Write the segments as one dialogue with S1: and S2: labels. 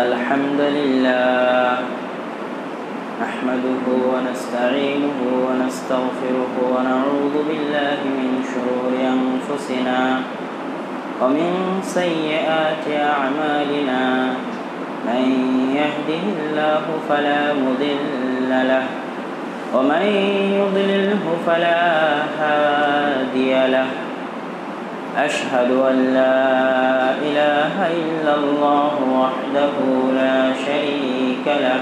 S1: الحمد لله نحمده ونستعينه ونستغفره ونعوذ بالله من شرور أنفسنا ومن سيئات أعمالنا. من يهده الله فلا مضل له ومن يضلله فلا هادي له. أشهد أن لا إله إلا الله وحده لا شريك له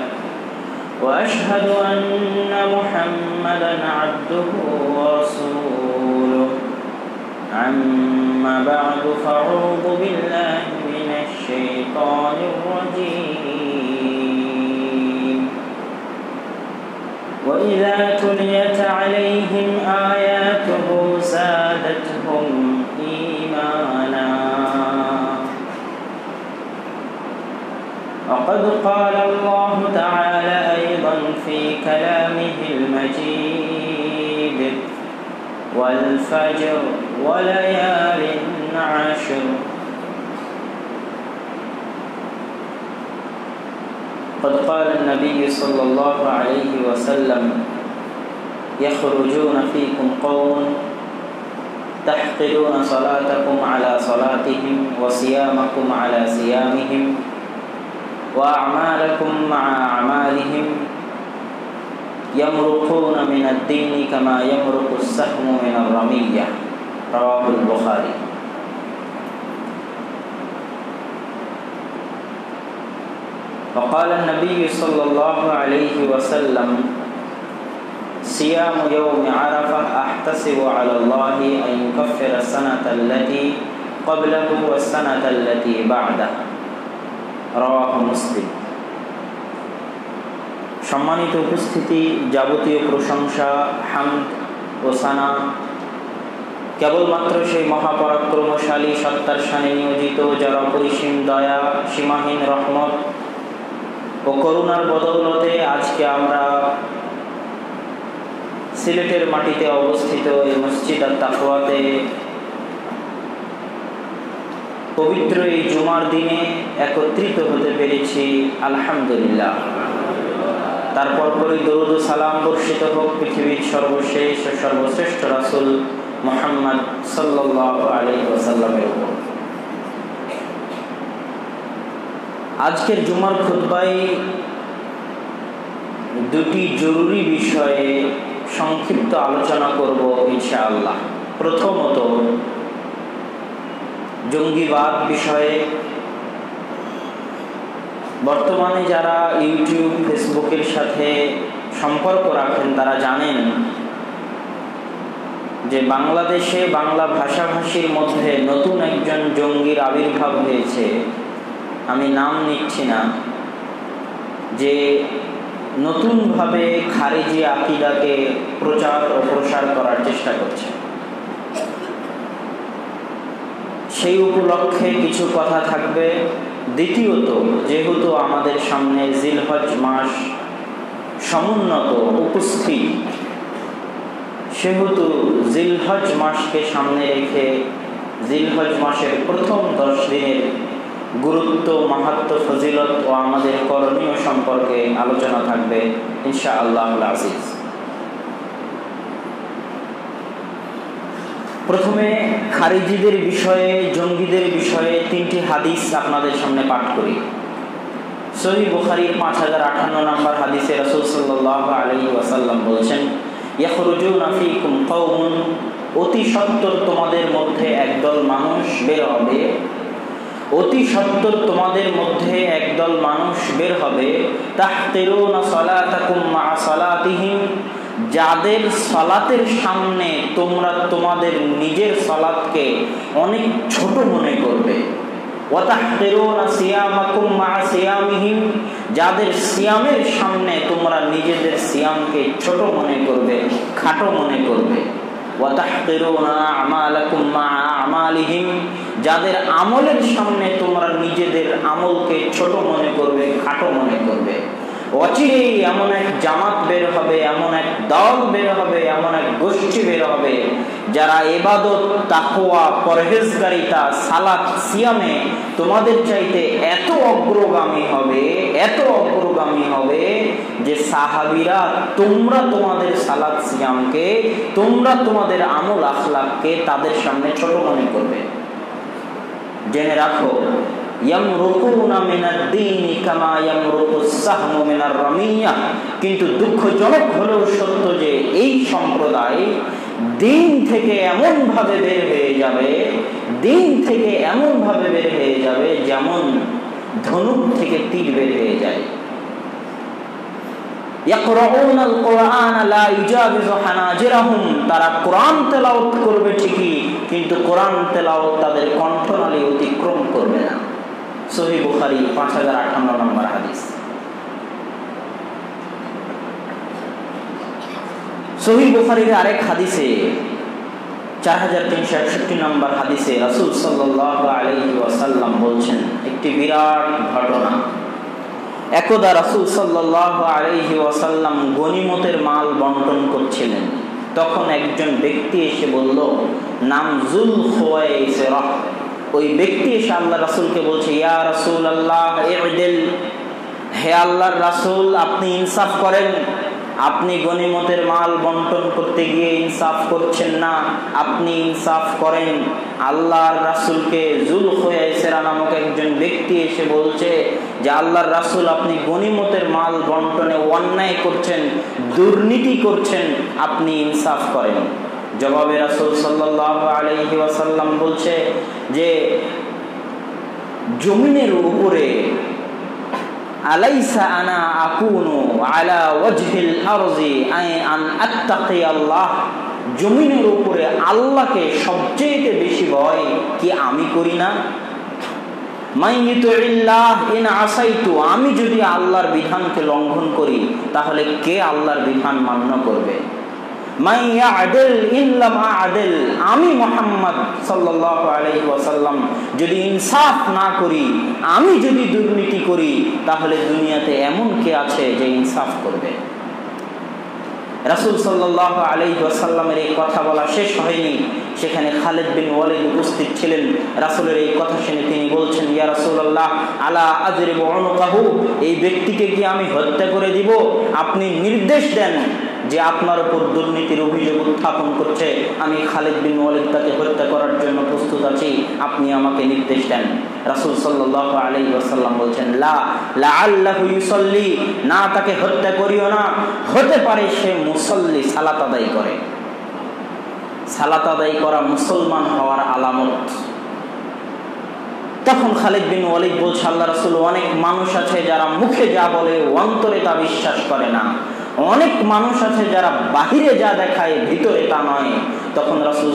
S1: وأشهد أن محمدا عبده ورسوله. أما بعد فأعوذ بالله من الشيطان الرجيم. وإذا تليت عليهم آياته زادتهم قال الله تعالى أيضا في كلامه المجيد والفجر وليال عشر. قد قال النبي صلى الله عليه وسلم يخرجون فيكم قوم تحقرون صلاتكم على صلاتهم وصيامكم على صيامهم وأعمالكم مع أعمالهم يمرقون من الدين كما يمرق السهم من الرمية. رواه البخاري. وقال النبي صلى الله عليه وسلم صيام يوم عرفة أحتسب على الله أن يكفر السنة التي قبله والسنة التي بعده. মুসলিম। সম্মানিত উপস্থিতি, যাবতীয় প্রশংসা হাম ও সানা কেবলমাত্র সেই মহাপরাক্রমশালী সত্তার সানে নিয়োজিত, যার অপরিসীম দয়া, সীমাহীন রহমত ও করুণার বদৌলতে আজকে আমরা সিলেটের মাটিতে অবস্থিত এই মসজিদ আর তাকুয়াতে পবিত্র এই জুমার দিনে একত্রিত হতে পেরেছি, আলহামদুলিল্লাহ। তারপর পরে দরুদ সালাম বর্ষিত হোক পৃথিবীর সর্বশেষ ও সর্বশ্রেষ্ঠ রাসুল মোহাম্মদ ওসাল্লামের উপর। আজকের জুমার খুদ্বাই দুটি জরুরি বিষয়ে সংক্ষিপ্ত আলোচনা করব ইনশাআল্লাহ। প্রথমত জঙ্গিবাদ বিষয়ে। বর্তমানে যারা ইউটিউব, ফেসবুকের সাথে সম্পর্ক রাখেন, তারা জানেন যে বাংলাদেশে বাংলা ভাষাভাষীর মধ্যে নতুন একজন জঙ্গির আবির্ভাব হয়েছে। আমি নাম নিচ্ছি না। যে নতুনভাবে খারিজি আকিদাকে প্রচার ও প্রসার করার চেষ্টা করছে। সেই উপলক্ষে কিছু কথা থাকবে। দ্বিতীয়ত, যেহেতু আমাদের সামনে জিলহজ মাস সমুন্নত, উপস্থিত, সেহেতু জিলহজ মাসকে সামনে রেখে জিলহজ মাসের প্রথম দশ দিনের গুরুত্ব, মাহাত্ম, ফজিলত ও আমাদের করণীয় সম্পর্কে আলোচনা থাকবে ইনশা আল্লাহ আজিজ। প্রথমে খারিজিদের বিষয়ে, জঙ্গিদের বিষয়ে তিনটি হাদিস আপনাদের সামনে পাঠ করি। সহি বুখারির পাঁচ হাজার আঠান্ন নম্বর হাদিসে রসুল সাল্লাহ আলী ওয়াসাল্লাম বলছেন ইয়াখরুজুনাফিকুম কৌমুন অতি সত্তর তোমাদের মধ্যে একদল মানুষ বের হবে। অতি সত্তর তোমাদের মধ্যে একদল মানুষ বের হবে। তাহতেরুনা সলাতাকুম মা সলাতিহিম যাদের সালাতের সামনে তোমরা তোমাদের নিজের সলাতকে অনেক ছোট মনে করবে। যাদের সিয়ামের সামনে তোমরা নিজেদের সিয়ামকে ছোট মনে করবে, খাটো মনে করবে। যাদের আমলের সামনে তোমরা নিজেদের আমলকে ছোট মনে করবে, খাটো মনে করবে। অচিরেই এমন এক জামাত বের হবে, এমন এক দল বের হবে, এমন এক গোষ্ঠী বের হবে, যারা এবাদত তাকোয়া পরহেজগারিতা, সালাত, সিয়ামে তোমাদের চাইতে এত অগ্রগামী হবে, এত অগ্রগামী হবে যে সাহাবিরা তোমরা তোমাদের সালাত, সিয়ামকে, তোমরা তোমাদের আমল আখলাককে তাদের সামনে ছোট মনে করবে। জেনে রাখো কিন্তু দুঃখজনক হলেও সত্য যে এই সম্প্রদায় দিন থেকে এমন ভাবে বের হয়ে যাবে, দিন থেকে এমন ভাবে বের হয়ে যাবে যেমন ধনুক থেকে তীর বের হয়ে যায়। তারা কোরআন তেলাওত করবে ঠিকই, কিন্তু কোরআন তেলাওত তাদের কণ্ঠনালী অতিক্রম করবে না। পাঁচ হাজার নম্বর হাদিস। বুখারির আরেক হাদিসে, চার হাজার তিনশো একষট্টি নম্বর হাদিসে রাসুল সাল্লাহ আলহি ওয়াসাল্লাম বলছেন, একটি বিরাট ঘটনা। একদা রাসুল সাল্লাহ আলহি ওয়াসাল্লাম গনিমতের মাল বন্টন করছিলেন। তখন একজন ব্যক্তি এসে বলল, নাম জুল খোয়াইসেরহ ওই ব্যক্তি এসে আল্লাহ রাসুলকে বলছে, ইয়া রাসুল আল্লাহ হে আল্লাহর রাসুল, আপনি ইনসাফ করেন। আপনি গনিমতের মাল বন্টন করতে গিয়ে ইনসাফ করছেন না। আপনি ইনসাফ করেন। আল্লাহর রাসুলকে জুল খোয়াইসেরা নামক একজন ব্যক্তি এসে বলছে যে, আল্লাহর রাসুল, আপনি গনিমতের মাল বন্টনে অন্যায় করছেন, দুর্নীতি করছেন। আপনি ইনসাফ করেন। জবাবে রাসুল সাল্লাহ আলহি ওয়াসাল্লাম বলছে যে, জমিনের উপরে জমিনের উপরে আল্লাহকে সবচেয়ে বেশি ভয় কি আমি করি না? আমি যদি আল্লাহর বিধানকে লঙ্ঘন করি, তাহলে কে আল্লাহর বিধান মান্য করবে? আমি মোহাম্মদ সাল্লাম যদি ইনসাফ না করি, আমি যদি দুর্নীতি করি, তাহলে দুনিয়াতে এমন কে আছে যে ইনসাফ করবে? রাসুল সাল্লাহ আলি এই কথা বলা শেষ হয়নি। সেখানে খালেদ বিন ওয়ালিদ উপস্থিত ছিলেন। রাসুলের এই কথা শুনে তিনি বলছেন, ইয়া রাসুল্লাহ আলা আজরে বর্ণকাহু এই ব্যক্তিকে কি আমি হত্যা করে দিব? আপনি নির্দেশ দেন যে আপনার উপর দুর্নীতির অভিযোগ উত্থাপন করছে, আমি খালেদ বিন ওয়ালিদ তাকে হত্যা করার জন্য প্রস্তুত আছি, আপনি আমাকে নির্দেশ দেন। রাসুল সাল্লাহ আলী ওয়াসাল্লাম বলছেন, লা লা আল্লাহ ইউসল্লি, না, তাকে হত্যা করিও না। হতে পারে সে মুসল্লি সালাত আদায় করে। সালাত আদায় করা মুসলমান হওয়ার আলামত। তখন খালিদ বিন ওয়ালিদ বলছে, আল্লাহ রসুল, অনেক মানুষ আছে যারা মুখে যা বলে, অন্তরে তা বিশ্বাস করে না। অনেক মানুষ আছে যারা বাহিরে যা দেখায় ভিতরে তা নয়। তখন রাসূল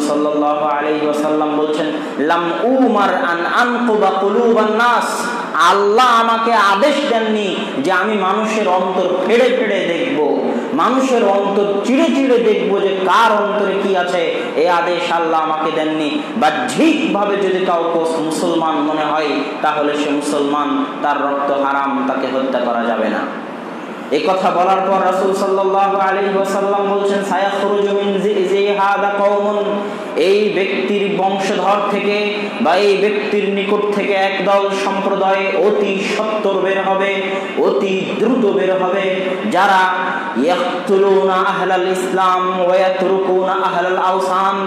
S1: ওয়াসাল্লাম বলছেন, লাম উমার আন কুলুবান নাস। আল্লাহ আমাকে আদেশ দেননি যে আমি মানুষের অন্তর ফেড়ে ফেড়ে দেখব। মানুষের অন্তর চিড়ে চিড়ে দেখব যে কার অন্তরে কি আছে। এ আদেশ আল্লাহ আমাকে দেননি। বাহ্যিকভাবে যদি কাউকে মুসলমান মনে হয়, তাহলে সে মুসলমান, তার রক্ত হারাম, তাকে হত্যা করা যাবে না। এই কথা বলার পর রাসূল সাল্লাল্লাহু আলাইহি ওয়াসাল্লাম বলছেন, সায়াখরুজু এই ব্যক্তির বংশধর থেকে বা এই ব্যক্তির নিকট থেকে একদল সম্প্রদায় অতি সত্তর বের হবে, অতি দ্রুত বের হবে। যারা আহলাল ইসলাম আহলাল আওসান,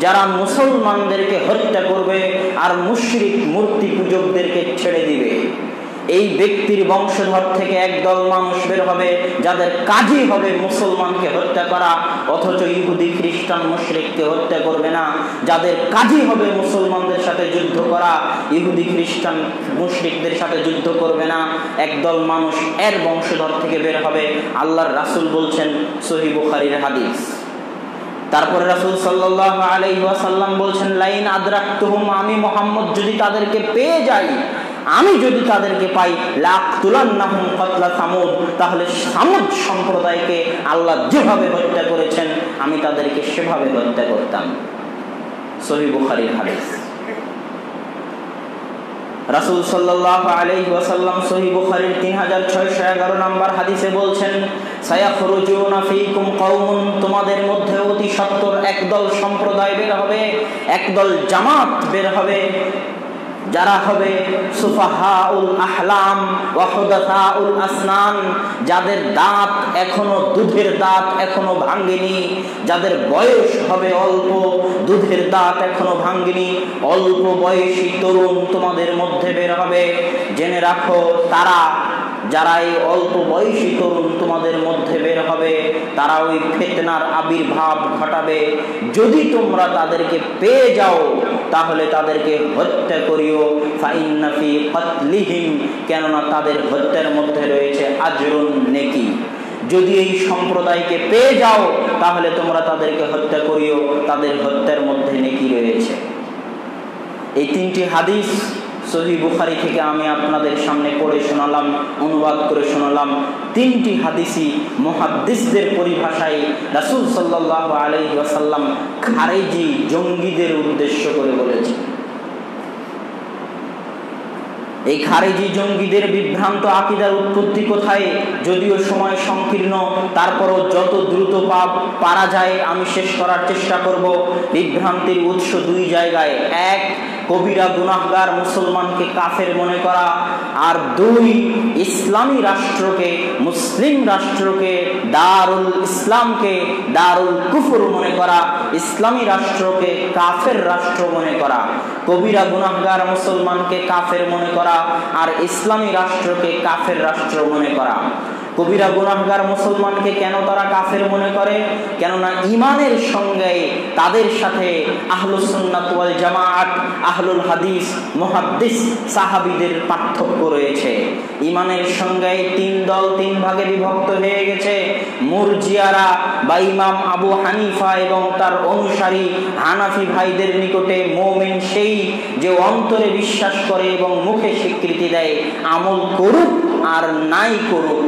S1: যারা মুসলমানদেরকে হত্যা করবে আর মুশরিক মূর্তি পূজকদেরকে ছেড়ে দিবে। এই ব্যক্তির বংশধর থেকে একদল মানুষ বের হবে, যাদের কাজই হবে মুসলমানকে হত্যা করা, অথচ ইহুদি, খ্রিস্টান, মুশরিককে হত্যা করবে না। যাদের কাজই হবে মুসলমানদের সাথে যুদ্ধ করা, ইহুদি, খ্রিস্টান, মুশরিকদের সাথে যুদ্ধ করবে না। একদল মানুষ এর বংশধর থেকে বের হবে। আল্লাহর রাসুল বলছেন সহি বুখারির হাদিস। তারপরে রাসুল সাল্লাহ আলাইসাল্লাম বলছেন, লাইন আদরাক্তহুম, আমি মোহাম্মদ যদি তাদেরকে পেয়ে যাই আমি যদি তাদেরকে পাই লাখ তুলান নাহুম কতলা সামুদ, তাহলে সামুদ সম্প্রদায়কে আল্লাহ যেভাবে হত্যা করেছেন, আমি তাদেরকে সেভাবে হত্যা করতাম। সহি বুখারির হাদিস। রাসুল সাল্লাহ আলাইহি ওয়াসাল্লাম সহি বুখারির তিন হাজার ছয়শো এগারো নম্বর হাদিসে বলছেন তোমাদের মধ্যে অতি সত্তর একদল সম্প্রদায় বের হবে, একদল জামাত বের হবে যারা হবে সুফাহাউল আহলাম ওয়াহুদাসাউল আসনান, যাদের দাঁত এখনও দুধের দাঁত এখনও ভাঙ্গেনি, যাদের বয়স হবে অল্প, দুধের দাঁত এখনও ভাঙ্গেনি, অল্প বয়সী তরুণ তোমাদের মধ্যে বের হবে। জেনে রাখো, তারা যারা এই অল্প বয়সী তরুণ তোমাদের মধ্যে বের হবে, তারা ওই ফেতনার আবির্ভাব ঘটাবে। যদি তোমরা তাদেরকে পেয়ে যাও তাহলে তাদেরকে হত্যা করিও। ফাইন্নাফি কেননা তাদের হত্যার মধ্যে রয়েছে আজরুন নেকি। যদি এই সম্প্রদায়কে পেয়ে যাও, তাহলে তোমরা তাদেরকে হত্যা করিও। তাদের হত্যার মধ্যে নেকি রয়েছে। এই তিনটি হাদিস সহি বুখারি থেকে আমি আপনাদের সামনে পড়ে শোনালাম, অনুবাদ করে শোনালাম। তিনটি হাদিসি মহাদ্দিসদের পরিভাষায় রাসুল সাল্লাহ আলহি আসাল্লাম খারেজি জঙ্গিদের উদ্দেশ্য করে বলেছে এই খারেজি জঙ্গিদের বিভ্রান্ত আকিদার উৎপত্তি কোথায়? যদিও সময় সংকীর্ণ, তারপরও যত দ্রুত পাপ পারা যায়, আমি শেষ করার চেষ্টা করব। বিভ্রান্তির উৎস দুই জায়গায়। এক কবিরা গুনাহগার মুসলমানকে কাফের মনে করা আর দুই ইসলামী রাষ্ট্রকে, মুসলিম রাষ্ট্রকে, দারুল ইসলামকে, দারুল কুফুর মনে করা, ইসলামী রাষ্ট্রকে কাফের রাষ্ট্র মনে করা, কবিরা গুনাহগার মুসলমানকে কাফের মনে করা আর ইসলামী রাষ্ট্রকে কাফের রাষ্ট্র মনে করা। কবিরা গুনাহগার মুসলমানকে কেন তারা কাফের মনে করে? কেননা ইমানের সঙ্গে তাদের সাথে আহলুসুন্নাত ওয়াল জামাআত, আহলুল হাদিস, মুহাদ্দিস সাহাবীদের পার্থক্য রয়েছে। ইমানের সঙ্গে তিন দল তিন ভাগে বিভক্ত হয়ে গেছে। মুরজিয়ারা বা ইমাম আবু হানিফা এবং তার অনুসারী হানাফি ভাইদের নিকটে মোমেন সেই যে অন্তরে বিশ্বাস করে এবং মুখে স্বীকৃতি দেয়, আমল করুক আর নাই করুক।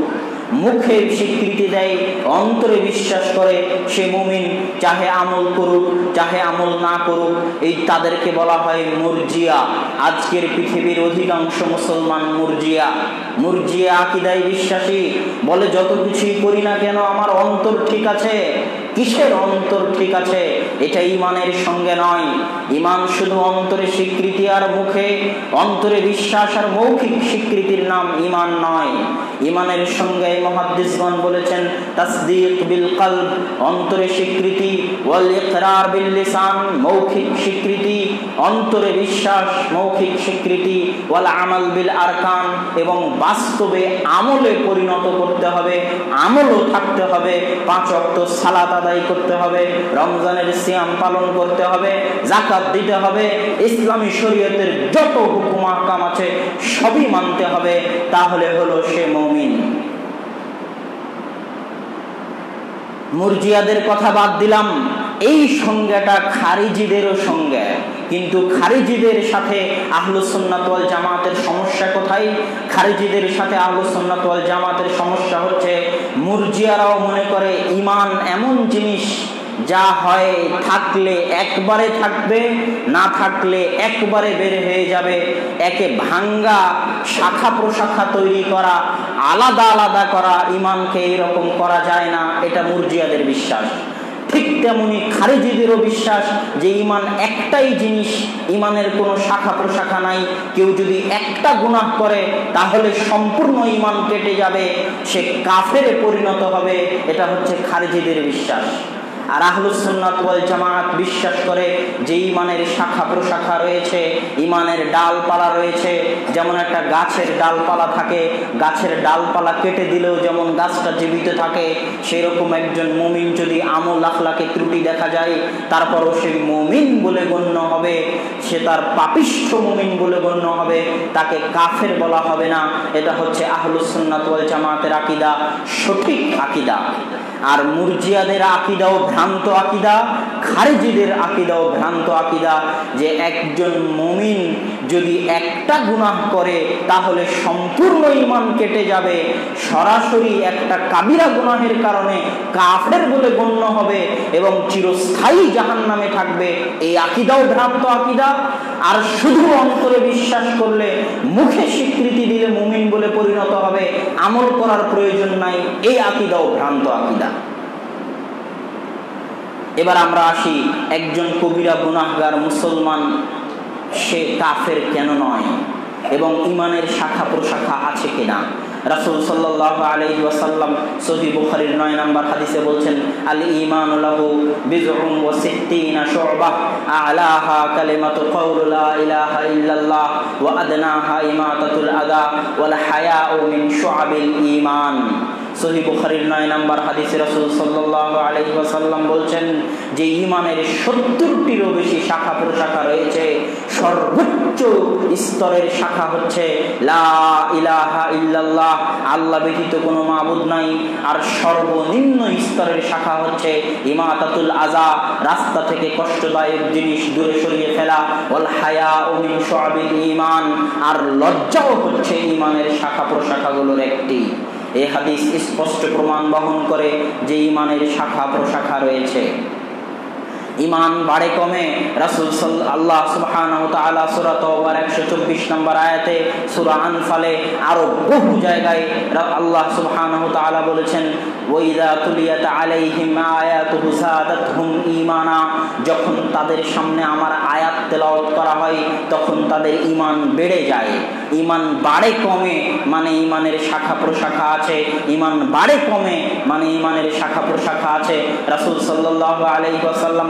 S1: মুখে স্বীকৃতি দেয়, অন্তরে বিশ্বাস করে সে মুমিন চাহে আমল করুক, চাহে আমল না করুক। এই তাদেরকে বলা হয় মুরজিয়া। আজকের পৃথিবীর অধিকাংশ মুসলমান মুরজিয়া। মুরজিয়া আকিদায় বিশ্বাসী। বলে, যত কিছুই করি না কেন আমার অন্তর ঠিক আছে? কিসের অন্তর ঠিক আছে? এটা ইমানের সঙ্গে নয়। ইমান শুধু অন্তরে স্বীকৃতি আর মুখে, অন্তরে বিশ্বাস আর মৌখিক স্বীকৃতির নাম ইমান নয়। ইমানের সঙ্গে মহাদ্দিসগণ বলেছেন, তাসদিক বিল কলব, অন্তরে স্বীকৃতি, ওয়াল ইকরার বিল লিসান, মৌখিক স্বীকৃতি, অন্তরে বিশ্বাস, মৌখিক স্বীকৃতি, ওয়াল আমাল বিল আরকান, এবং বাস্তবে আমলে পরিণত করতে হবে, আমলও থাকতে হবে, পাঁচ অক্ট সালাত আদায় করতে হবে, রমজানের সিয়াম পালন করতে হবে জাকাত দিতে হবে, ইসলামী শরীয়তের যত হুকুম আছে সবই মানতে হবে, তাহলে হলো সে মমিন। মুরজিয়াদের কথা বাদ দিলাম। এই সংজ্ঞাটা খারিজিদেরও সংজ্ঞা। কিন্তু খারিজিদের সাথে আহলুসন্নাতওয়াল জামাতের সমস্যা কোথায়? খারিজিদের সাথে আহলুসন্নাতওয়াল জামাতের সমস্যা হচ্ছে, মুরজিয়ারাও মনে করে ইমান এমন জিনিস যা হয় থাকলে একবারে থাকবে, না থাকলে একবারে বের হয়ে যাবে। একে ভাঙ্গা শাখা প্রশাখা তৈরি করা, আলাদা আলাদা করা ইমানকে এরকম করা যায় না, এটা মুরজিয়াদের বিশ্বাস। ঠিক তেমনি খারেজিদেরও বিশ্বাস যে ইমান একটাই জিনিস, ইমানের কোনো শাখা প্রশাখা নাই। কেউ যদি একটা গুণাহ করে, তাহলে সম্পূর্ণ ইমান কেটে যাবে, সে কাফেরে পরিণত হবে, এটা হচ্ছে খারেজিদের বিশ্বাস। আর আহলুসুন্নাত ওয়াল জামাত বিশ্বাস করে যে ইমানের শাখা প্রশাখা রয়েছে, ইমানের ডালপালা রয়েছে, যেমন একটা গাছের ডালপালা থাকে, গাছের ডালপালা কেটে দিলেও যেমন গাছটা জীবিত থাকে, সেরকম একজন মুমিন যদি আমল আখলাকে ত্রুটি দেখা যায়, তারপরও সে মুমিন বলে গণ্য হবে, সে তার পাপিষ্ঠ মুমিন বলে গণ্য হবে, তাকে কাফের বলা হবে না। এটা হচ্ছে আহলুসুন্নাত ওয়াল জামাতের আকিদা, সঠিক আকিদা। আর মুরজিয়াদের আকিদা ও ভ্রান্ত আকিদা খারেজিদের আকিদা ও ভ্রান্ত আকিদা যে একজন মমিন যদি একটা গুনাহ করে, তাহলে সম্পূর্ণ ইমান কেটে যাবে। সরাসরি একটা কাবিরা গুনাহের কারণে কাফের বলে গণ্য হবে এবং চিরস্থায়ী জাহান নামে থাকবে। এই আকিদাও ভ্রান্ত আকিদা। আর শুধু অন্তরে বিশ্বাস করলে, মুখে স্বীকৃতি দিলে মুমিন বলে পরিণত হবে, আমল করার প্রয়োজন নাই। এই আকিদাও ভ্রান্ত আকিদা। এবার আমরা আসি, একজন কবিরা গুনাহগার মুসলমান, সে কাফের কেন নয়? এবং ইমানের শাখা প্রশাখা আছে কিনা? রাসুল সাল্লাহ আলাইহি ওয়াসাল্লাম সহি বুখারীর নয় নাম্বার হাদিসে বলছেন, আল আ'লাহা লা ইলাহা ইল্লাল্লাহ সহি বুখারীর নয় নাম্বার হাদিসে রাসূল সাল্লাল্লাহু আলাইহি ওয়াসাল্লাম বলছেন, যে ঈমানের 70টিরও বেশি শাখা প্রশাখা রয়েছে, সর্বোচ্চ স্তরের শাখা হচ্ছে লা ইলাহা ইল্লাল্লাহ, আল্লাহ ব্যতীত কোনো মাবুদ নাই, আর সর্বনিম্ন স্তরের শাখা হচ্ছে ইমাতাতুল আজা রাস্তা থেকে কষ্টদায়ক জিনিস দূরে সরিয়ে ফেলা, ওয়াল হায়া ও মিন শুআবিল ঈমান, আর লজ্জাও হচ্ছে ঈমানের শাখা প্রশাখাগুলোর একটি। এই হাদিস স্পষ্ট প্রমাণ বহন করে যে ইমানের শাখা প্রশাখা রয়েছে। ইমান বাড়ে কমে রাসুল আল্লাহ তওবার একশো চব্বিশ নম্বর আয়াতে সুরা আনফালে আরও বহু জায়গায় আল্লাহ তাআলা বলেছেন ওয়াইদা তুলিয়াত আলাইহিম আয়াতুহু যখন তাদের সামনে আমার আয়াত তেলাওয়াত করা হয়, তখন তাদের ঈমান বেড়ে যায়। ঈমান বাড়ে কমে মানে ঈমানের শাখা প্রশাখা আছে। ঈমান বাড়ে কমে মানে ঈমানের শাখা প্রশাখা আছে। রাসূল সাল্লাল্লাহু আলাইহি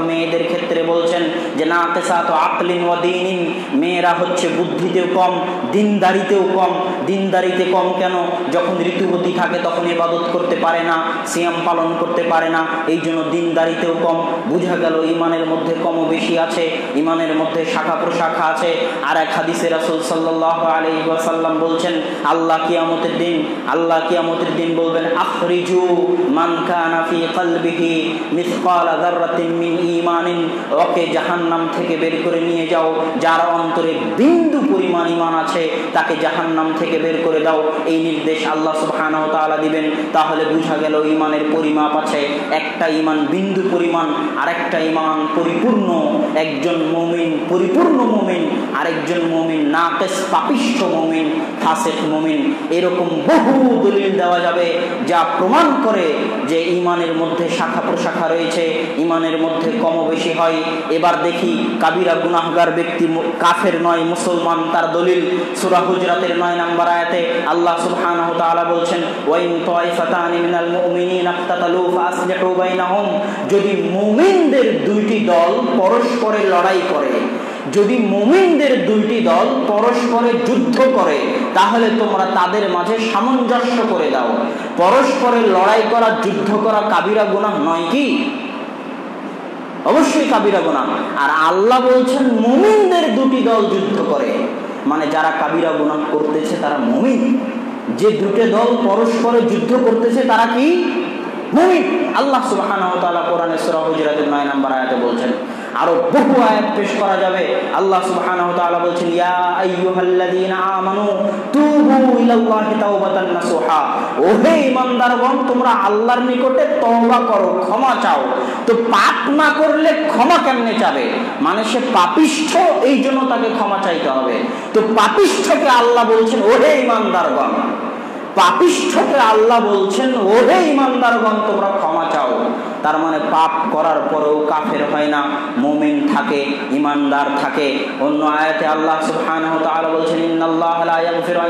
S1: মেয়েদের ক্ষেত্রে বলছেন যে না তেসাত আকলিন ওয়া দিনিন। মেয়েরা হচ্ছে বুদ্ধিতেও কম, দিনদারিতেও কম। দিনদারিতে কম কেন? যখন ঋতুবতী থাকে, তখন ইবাদত করতে পারে না। সিয়াম পালন করতে পারে না, এই জন্য দিনদারিতেও কম। বুঝা গেল ইমানের মধ্যে কম বেশি আছে, ইমানের মধ্যে শাখা প্রশাখা আছে। আর এক হাদিসে রাসূল সাল্লাল্লাহু আলাইহি ওয়াসাল্লাম বলছেন, আল্লাহ কিয়ামতের দিন, আল্লাহ কিয়ামতের দিন বলবেন, আখরিজু মান মিন ওকে জাহান্নাম থেকে বের করে নিয়ে যাও, যার অন্তরে বিন্দু পরিমাণ ঈমান আছে, তাকে জাহান্নাম থেকে বের করে দাও। এই নির্দেশ আল্লাহ সুবহানাহু তাআলা দিবেন। তাহলে বুঝা গেল ঈমানের পরিমাপ আছে। একটা ঈমান বিন্দু পরিমাণ, আরেকটা ঈমান পরিপূর্ণ। একজন মুমিন পরিপূর্ণ মুমিন, আরেকজন মুমিন নাকেস পাপিষ্ঠ মুমিন, ফাসেক মুমিন। এরকম বহু দলিল দেওয়া যাবে যা প্রমাণ করে যে ইমানের মধ্যে শাখা প্রশাখা রয়েছে, ইমানের মধ্যে কম বেশি হয়। এবার দেখি কাবিরা গুনাহগার ব্যক্তি কাফের নয়, মুসলমান তার দলিল। সূরা হুজরাতের নয় নাম্বার আয়াতে আল্লাহ তাআলা বলছেন, ওয়াইন তাইফাতানি মিনাল বাইনাহুম যদি মুমিনদের দুইটি দল পরস্পরের লড়াই করে, যদি মুমিনদের দুইটি দল পরস্পরে যুদ্ধ করে, তাহলে তোমরা তাদের মাঝে সামঞ্জস্য করে দাও। পরস্পরের লড়াই করা, যুদ্ধ করা কাবিরা গুনাহ নয় কি? অবশ্যই কাবিরা গুনাহ। আর আল্লাহ বলছেন, মুমিনদের দুটি দল যুদ্ধ করে। মানে যারা কাবিরা গুনাহ করতেছে, তারা মুমিন। যে দুটো দল পরস্পরে যুদ্ধ করতেছে, তারা কি? মুমিন। আল্লাহ সুবহানাহু ওয়া তাআলা কোরআনে সূরা হুজুরাতের 9 নম্বর আয়াতে বলছেন আরও বহু আয়াত পেশ করা যাবে। আল্লাহ সুবহানাহু ওয়া তাআলা বলছেন, ইয়া আইয়ুহাল্লাযীনা আমানু, তুবু ইলাল্লাহি তাওবাতান নাসুহা। ও হে ঈমানদারগণ তোমরা আল্লাহর নিকটে তওবা করো, ক্ষমা চাও। তো পাপ না করলে ক্ষমা কেমনে চাবে? মানে সে পাপিষ্ঠ এই জন্য তাকে ক্ষমা চাইতে হবে। তো পাপিষ্ঠকে আল্লাহ বলছেন ও হে ঈমানদারগণ পাপিষ্ঠকে আল্লাহ বলছেন ওরে ইমানদারগণ, তোমরা ক্ষমা চাও। তার মানে পাপ করার পরেও কাফের হয় না, মুমিন থাকে, ইমানদার থাকে। অন্য আয়াতে আল্লাহ সুবহানাহু ওয়া তাআলা ইন্নাল্লাহা লা ইয়াগফিরু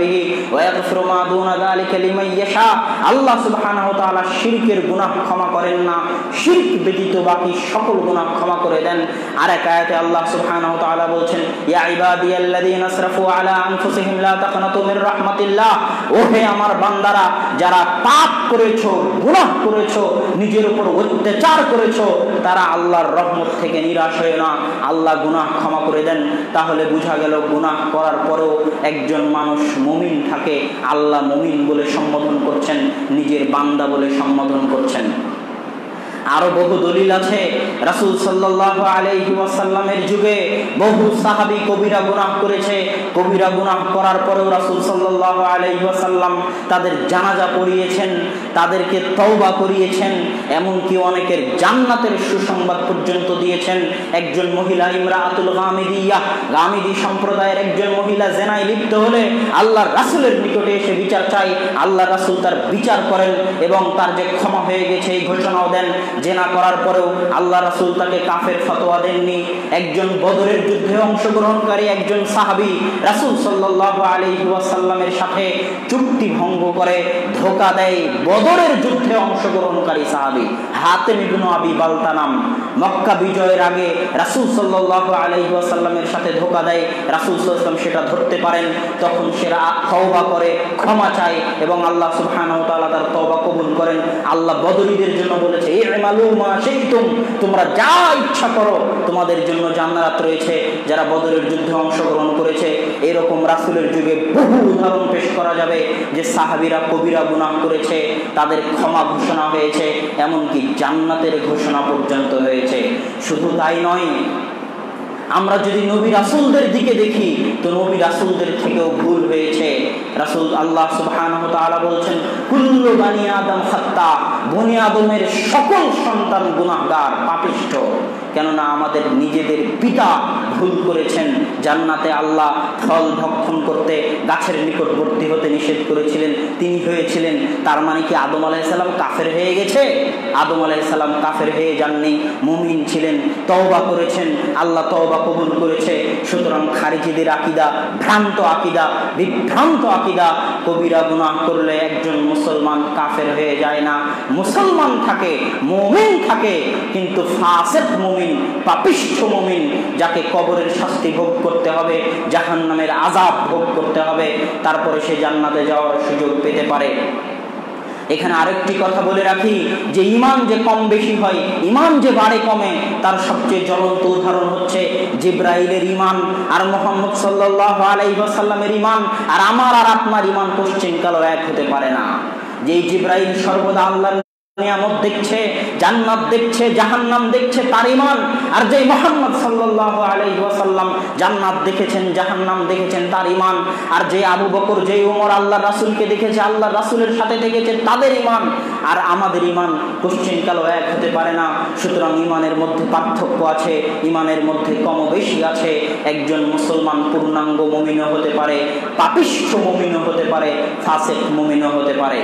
S1: বিহি ওয়া ইয়াগফিরু মা দুনা যালিকা লিমান ইয়াশা। আল্লাহ সুবহানাহু ওয়া তাআলা শিরকের গুনাহ ক্ষমা করেন না। শিরক ব্যতীত বাকি সকল গুনাহ ক্ষমা করে দেন। আর এক আয়াতে আল্লাহ সুবহানাহু ওয়া তাআলা ইয়া ইবাদিয়াল্লাযীনা আসরাফু আলা আনফুসিহিম লা তাকনাতু রাহমাতিল্লাহ। ও হে আমার বান্দারা, যারা পাপ করেছ, গুনাহ করেছ, নিজের উপর অত্যাচার করেছ, তারা আল্লাহর রহমত থেকে নিরাশ হয়ে না। আল্লাহ গুনাহ ক্ষমা করে দেন। তাহলে বোঝা গেল গুনাহ করার পরেও একজন মানুষ মমিন থাকে। আল্লাহ মমিন বলে সম্বোধন করছেন, নিজের বান্দা বলে সম্বোধন করছেন। আরও বহু দলিল আছে। রাসুল সাল্লাহ আলাইহি ওয়াসাল্লামের যুগে বহু সাহাবি কবিরা গুনাহ করেছে। কবিরা গুনাহ করার পরেও রাসুল সাল্লাহ আলাইহি ওয়াসাল্লাম তাদের জানাজা পড়িয়েছেন, তাদেরকে তওবা করিয়েছেন, এমনকি অনেকের জান্নাতের সুসংবাদ পর্যন্ত দিয়েছেন। একজন মহিলা ইমরা আতুল গামিদিয়া, গামিদি সম্প্রদায়ের একজন মহিলা জেনায় লিপ্ত হলে আল্লাহ রাসুলের নিকটে এসে বিচার চাই আল্লাহ রাসুল তার বিচার করেন এবং তার যে ক্ষমা হয়ে গেছে এই ঘোষণাও দেন। জেনা করার পরেও আল্লাহ রাসুল তাকে কাফের ফতোয়া দেননি। একজন বদরের যুদ্ধে অংশগ্রহণকারী একজন সাহাবি রাসুল সাল্লাহ আলী ওয়াসাল্লামের সাথে চুক্তি ভঙ্গ করে, ধোকা দেয় বদরের যুদ্ধে অংশগ্রহণকারী সাহাবি। হাতে মিগুন আবি বালতা নাম। মক্কা বিজয়ের আগে রাসুল সাল্লাহ আলাইহি ওয়াসাল্লামের সাথে ধোকা দেয়। রাসুল সাল্লাম সেটা ধরতে পারেন। তখন সেরা তওবা করে, ক্ষমা চায় এবং আল্লাহ সুবহানাহু তার তওবা কবুল করেন। আল্লাহ বদরীদের জন্য বলেছে তোমরা যা ইচ্ছা করো, তোমাদের জন্য জান্নাত রয়েছে। যারা বদরের যুদ্ধে অংশগ্রহণ করেছে, এরকম রাসুলের যুগে বহু উদাহরণ পেশ করা যাবে, যে সাহাবিরা, কবিরা গুনাহ করেছে, তাদের ক্ষমা ঘোষণা হয়েছে, এমনকি জান্নাতের ঘোষণা পর্যন্ত হয়েছে। শুধু তাই নয় আমরা যদি নবী রাসুলদের দিকে দেখি, তো নবী রাসুলদের থেকেও ভুল হয়েছে। রাসুল আল্লাহ সুবহান বলছেন, কুল্লু বানি আদম হত্যা বনি আদমের সকল সন্তান গুণাগার পাপিষ্ঠ। কেননা আমাদের নিজেদের পিতা ভুল করেছেন। জান্নাতে আল্লাহ ফল ভক্ষণ করতে গাছের নিকটবর্তী হতে নিষেধ করেছিলেন। তিনি হয়েছিলেন, তার মানে কি আদম আলাইসাল্লাম কাফের হয়ে গেছে? আদম আলাইসাল্লাম কাফের হয়ে যাননি, মুমিন ছিলেন, তওবা করেছেন, আল্লাহ তওবা কবুল করেছে। সুতরাং খারিজিদের আকিদা, ভ্রান্ত আকিদা, বিভ্রান্ত আকিদা, কবিরা গুনাহ করলে একজন মুসলমান কাফের হয়ে যায় না। মুসলমান থাকে, মুমিন থাকে, কিন্তু ফাসেক মুমিন পাপিষ্ঠ মুমিন, যাকে কবরের শাস্তি ভোগ করতে হবে জাহান নামের আজাব ভোগ করতে হবে, তারপরে সে জান্নাতে যাওয়ার সুযোগ পেতে পারে। এখানে আরেকটি কথা বলে রাখি, যে ইমান যে কম বেশি হয়, ইমান যে বাড়ে কমে, তার সবচেয়ে জ্বলন্ত উদাহরণ হচ্ছে জিব্রাইলের ইমান, আর মোহাম্মদ সাল্লাহ আলাইসাল্লামের ইমান, আর আমার আর আপনার ইমান পশ্চিমকালও এক হতে পারে না। যে জিব্রাইল সর্বদা আল্লাহ নিয়ামত দেখছে জান্নাত দেখছে জাহান্নাম দেখছে তার ইমান আর যে মোহাম্মদ জান্নাত দেখেছেন, জাহান্নাম দেখেছেন তার ইমান আর যে আবু বকর যে উমর দেখেছে সাথে দেখেছে তাদের ইমান আর আমাদের ইমান এক হতে পারে না। সুতরাং ইমানের মধ্যে পার্থক্য আছে ইমানের মধ্যে কম বেশি আছে। একজন মুসলমান পূর্ণাঙ্গ মমিনও হতে পারে, পাপিষ্ঠ মমিনও হতে পারে, ফাসেক মমিনও হতে পারে।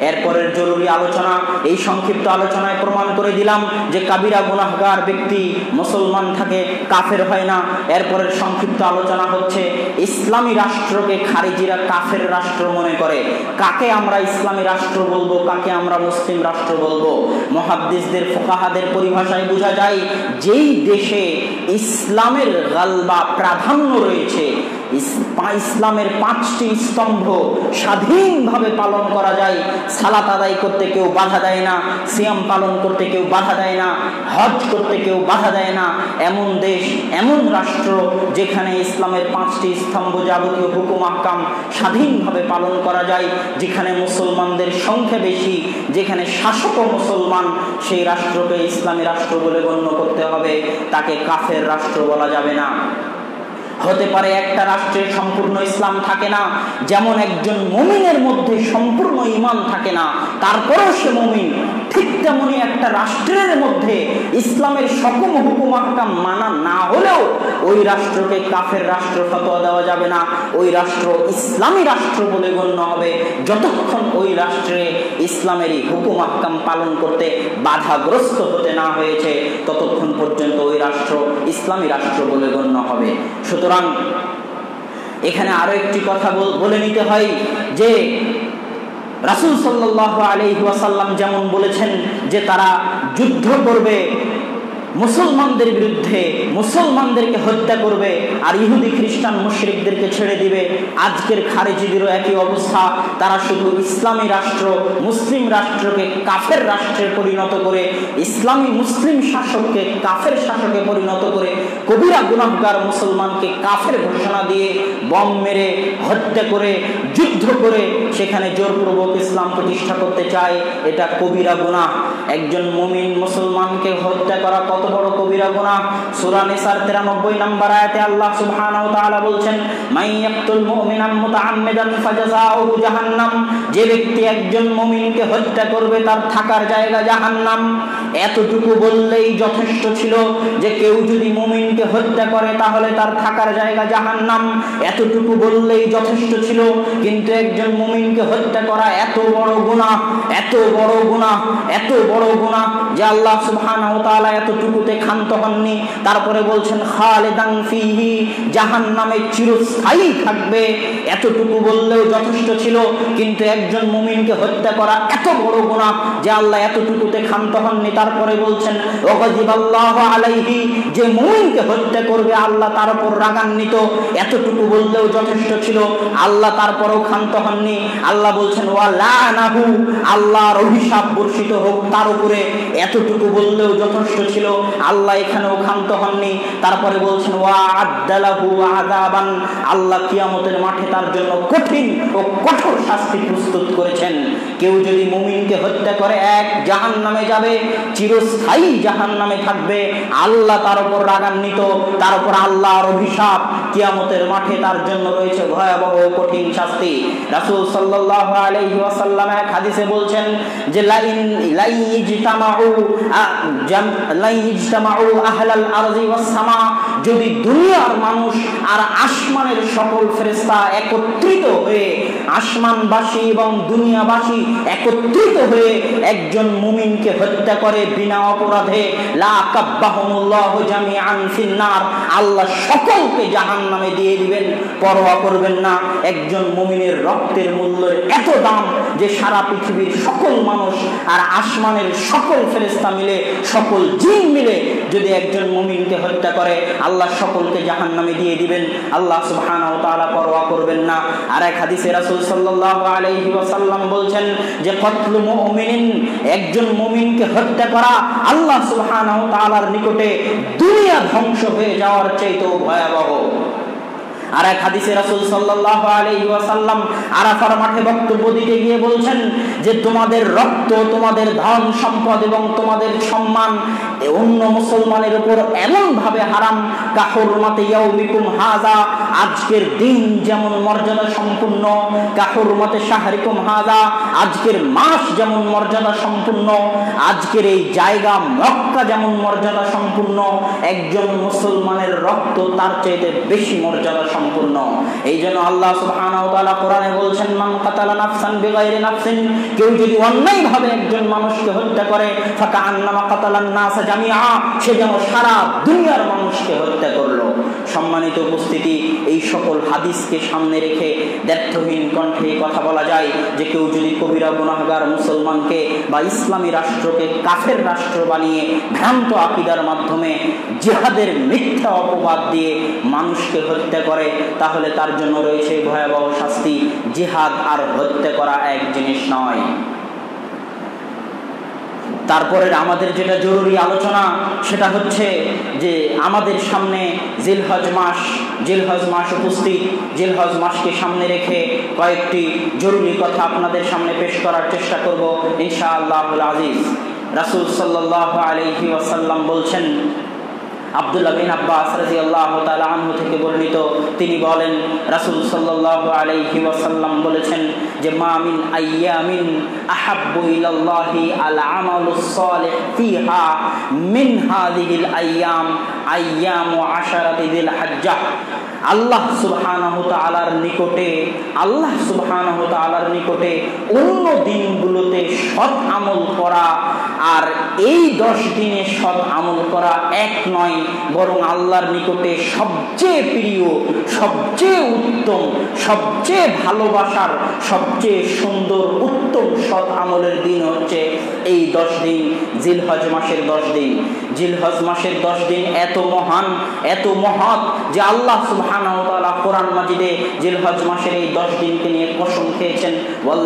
S1: এরপরের জরুরি আলোচনা, এই সংক্ষিপ্ত আলোচনায় প্রমাণ করে দিলাম যে কাবিরা গুনাহগার ব্যক্তি মুসলমান থাকে, কাফের হয় না। এরপরের সংক্ষিপ্ত আলোচনা হচ্ছে, ইসলামী রাষ্ট্রকে খারিজিরা কাফের রাষ্ট্র মনে করে। কাকে আমরা ইসলামী রাষ্ট্র বলব, কাকে আমরা মুসলিম রাষ্ট্র বলব? মহাদ্দিসদের, ফোকাহাদের পরিভাষায় বোঝা যায়, যেই দেশে ইসলামের গালবা প্রাধান্য রয়েছে ইসলামের পাঁচটি স্তম্ভ স্বাধীনভাবে পালন করা যায়। সালাত আদায় করতে কেউ বাধা দেয় না, সিয়াম পালন করতে কেউ বাধা দেয় না, হজ করতে কেউ বাধা দেয় না। এমন দেশ, এমন রাষ্ট্র যেখানে ইসলামের পাঁচটি স্তম্ভ যাবতীয় হুকুম আকাম স্বাধীনভাবে পালন করা যায়, যেখানে মুসলমানদের সংখ্যা বেশি, যেখানে শাসকও মুসলমান, সেই রাষ্ট্রকে ইসলামী রাষ্ট্র বলে গণ্য করতে হবে। তাকে কাফের রাষ্ট্র বলা যাবে না। হতে পারে একটা রাষ্ট্রে সম্পূর্ণ ইসলাম থাকে না, যেমন একজন মমিনের মধ্যে সম্পূর্ণ ইমান থাকে না, তারপরেও সে মমিন। ঠিক তেমনি একটা রাষ্ট্রের মধ্যে ইসলামের সকম হুকুম মানা না হলেও ওই রাষ্ট্রকে কাফের রাষ্ট্র ফতোয়া দেওয়া যাবে না। ওই রাষ্ট্র ইসলামী রাষ্ট্র বলে গণ্য হবে। যতক্ষণ ওই রাষ্ট্রে ইসলামেরই হুকুম আহকাম পালন করতে বাধাগ্রস্ত হতে না হয়েছে, ততক্ষণ পর্যন্ত ওই রাষ্ট্র ইসলামী রাষ্ট্র বলে গণ্য হবে। সুতরাং এখানে আরও একটি কথা বলে নিতে হয় যে রাসুল সাল্লাহ আলহি ওয়াসাল্লাম যেমন বলেছেন যে তারা যুদ্ধ করবে, মুসলমানদের বিরুদ্ধে মুসলমানদেরকে হত্যা করবে আর ইহুদি, খ্রিস্টান, মুশ্রিকদেরকে ছেড়ে দিবে। আজকের খারেজিদেরও একই অবস্থা। তারা শুধু ইসলামী রাষ্ট্র, মুসলিম রাষ্ট্রকে কাফের রাষ্ট্রে পরিণত করে, ইসলামী মুসলিম শাসককে কাফের শাসকে পরিণত করে, কবিরা গুনাহগার মুসলমানকে কাফের ঘোষণা দিয়ে বম মেরে, হত্যা করে, যুদ্ধ করে সেখানে জোরপূর্বক ইসলাম প্রতিষ্ঠা করতে চায়, এটা কবিরা গুনাহ। একজন মুমিন মুসলমানকে হত্যা করা কত বড় কবিরা গুনাহ? সূরা নিসার 93 নম্বর আয়াতে আল্লাহ সুবহানাহু তাআলা বলছেন মুমিনান মুতাআম্মিদান ফাজাযাউহু জাহান্নাম। যে ব্যক্তি একজন মুমিনকে হত্যা করবে, তার থাকার জায়গা জাহান্নাম। এতটুকু বললেই যথেষ্ট ছিল যে কেউ যদি মুমিনকে হত্যা করে, তাহলে তার থাকার জায়গা জাহান্নাম। এতটুকু বললেই যথেষ্ট ছিল, কিন্তু একজন মুমিনকে হত্যা করা এত বড় গুনাহ, এত বড় গুনাহ, এত বড় গুনাহ যে আল্লাহ তাআলা এতটুকুতে ক্ষান্ত হননি। তারপরে বলছেন, খালিদান ফিহি, জাহান্নামে চিরস্থায়ী থাকবে। এতটুকু বললেও যথেষ্ট ছিল, কিন্তু একজন মুমিনকে হত্যা করা এত বড় গুনাহ যে আল্লাহ এতটুকুতে ক্ষান্ত হননি। তারপরে বলছেন আলাইহি, যে মুমিনকে হত্যা করবে, আল্লাহ তার উপর রাগান্বিত। এতটুকু বললেও যথেষ্ট ছিল, আল্লাহ তারপরেও ক্ষান্ত হননি। আল্লাহ বলছেন, ওয়া লানাহু, আল্লাহর অভিশাপ বর্ষিত হোক, তার উপরে এতটুকু বললেও যথেষ্ট ছিল। আল্লাহ এখানেও ক্ষান্ত হননি। তারপরে বলছেন, ওয়া আদালাহু আযাবান। আল্লাহ কিয়ামতের মাঠে তার জন্য কঠিন ও কঠোর শাস্তি প্রস্তুত করেছেন। কেউ যদি মুমিনকে হত্যা করে, এক জাহান নামে যাবে, চিরস্থায়ী জাহান নামে থাকবে। আল্লাহ তার উপর রাগান্বিত, তার উপর আল্লাহর অভিশাপ কিয়ামতের মাঠে তার জন্য রয়েছে ভয়াবহ কঠিন শাস্তি। রাসূল সাল্লাল্লাহু আলাইহি ওয়াসাল্লাম এক হাদিসে বলছেন যে লাইন আহলাল আরজি যদি দুনিয়ার মানুষ আর আসমানের সকল ফেরেশতা একত্রিত হয়ে, আসমানবাসী এবং দুনিয়াবাসী একত্রিত হয়ে একজন মুমিনকে হত্যা করে বিনা অপরাধে, লা কাব্বাহুমুল্লাহু জামিআন আল্লাহ সকলকে জাহান্নামে দিয়ে দিবেন, পরোয়া করবেন না, একজন মুমিনের রক্তের মূল্যের এত দাম যে সারা পৃথিবীর সকল মানুষ আর আসমানের সকল ফেরেস্তা মিলে, সকল জিন মিলে যদি একজন মুমিনকে হত্যা করে, আল্লাহ সকলকে জাহান নামে দিয়ে দিবেন। আল্লাহ তাআলা পরোয়া করবেন না। আর এক হাদিসে রাসূল সাল্লাল্লাহু আলাইহি ওয়াসাল্লাম বলছেন যে, কতলু মুমিনিন, একজন মুমিনকে হত্যা করা আল্লাহ সুবহানাহু ওয়া তাআলার নিকটে দুনিয়া ধ্বংস হয়ে যাওয়ার চাইতেও ভয়াবহ। আর এক হাদিসে রাসূল সাল্লাল্লাহু আলাইহি ওয়াসাল্লাম আরাফার মাঠে বক্তব্য দিতে গিয়ে বলছেন যে, তোমাদের রক্ত, তোমাদের ধন সম্পদ এবং তোমাদের সম্মান অন্য মুসলমানের উপর এমন ভাবে হারাম কাহুরমাতে ইয়াউমিকুম হাজা আজকের দিন যেমন মর্যাদা সম্পূর্ণ কাহুরমাতে শাহরিকুম হাজা আজকের মাস যেমন মর্যাদা সম্পূর্ণ, আজকের এই জায়গা মক্কা যেমন মর্যাদা সম্পূর্ণ। একজন মুসলমানের রক্ত তার চাইতে বেশি মর্যাদা সম্পূর্ণ। এই জন্য আল্লাহ সুবহানাহু ওয়া তাআলা কোরআনে বলছেন, মান কাতালা নাফসান বিগাইরি নাফসিন কেউ যদি অন্যায়ভাবে একজন মানুষকে হত্যা করে, ফাকা আন্নামা কাতালান নাস জামিআ, সে যেন সারা দুনিয়ার মানুষকে হত্যা করল। সম্মানিত উপস্থিতি, এই সকল হাদিসকে সামনে রেখে দ্ব্যর্থহীন কণ্ঠে কথা বলা যায় যে কেউ যদি কবিরা, গুনাহগার, মুসলমানকে বা ইসলামী রাষ্ট্রকে কাফের রাষ্ট্র বানিয়ে ভ্রান্ত আকিদার মাধ্যমে জিহাদের মিথ্যা অপবাদ দিয়ে মানুষকে হত্যা করে, তাহলে তার জন্য রয়েছে ভয়াবহ শাস্তি। জিহাদ আর হত্যা করা এক জিনিস নয়। তারপরে আমাদের যেটা জরুরি আলোচনা, সেটা হচ্ছে যে আমাদের সামনে জিলহজ মাস জিলহজ মাস উপস্থিত। জিলহজ মাসকে সামনে রেখে কয়েকটি জরুরি কথা আপনাদের সামনে পেশ করার চেষ্টা করব ইনশা আল্লাহ আজিজ। রাসুল সাল্লাহ আলহি ওয়াসাল্লাম বলছেন আব্দুল্লাহ বিন আব্বাস রাদিয়াল্লাহু তাআলা আনহু থেকে বর্ণিত। তিনি বলেন, রাসূল সাল্লাল্লাহু আলাইহি ওয়াসাল্লাম বলেছেন যে, মা মিন আইয়ামিন আহাব্বু ইলাল্লাহি আল আমালুস সালিহ ফিহা মিন হাযিহিল আইয়াম, আইয়ামু আশারাতি দিল হজ্জাহ আল্লাহ সুবহানাহু তাআলার নিকটে, আল্লাহ সুবহানাহু তাআলার নিকটে অন্য দিনগুলোতে সৎ আমল করা, আর এই দশ দিনে সৎ আমল করা এক নয়, বরং আল্লাহর নিকটে সবচেয়ে প্রিয়, সবচেয়ে উত্তম, সবচেয়ে ভালোবাসার, সবচেয়ে সুন্দর, উত্তম সৎ আমলের দিন হচ্ছে এই দশ দিন, জিলহজ মাসের দশ দিন। জিলহজ মাসের দশ দিন এত মহান, এত মহৎ যে আল্লাহ সুবহানাহু কোরআন মাজিদে জিলহজ মাসের এই দশ দিনকে নিয়ে কসম খেয়েছেন। ওয়াল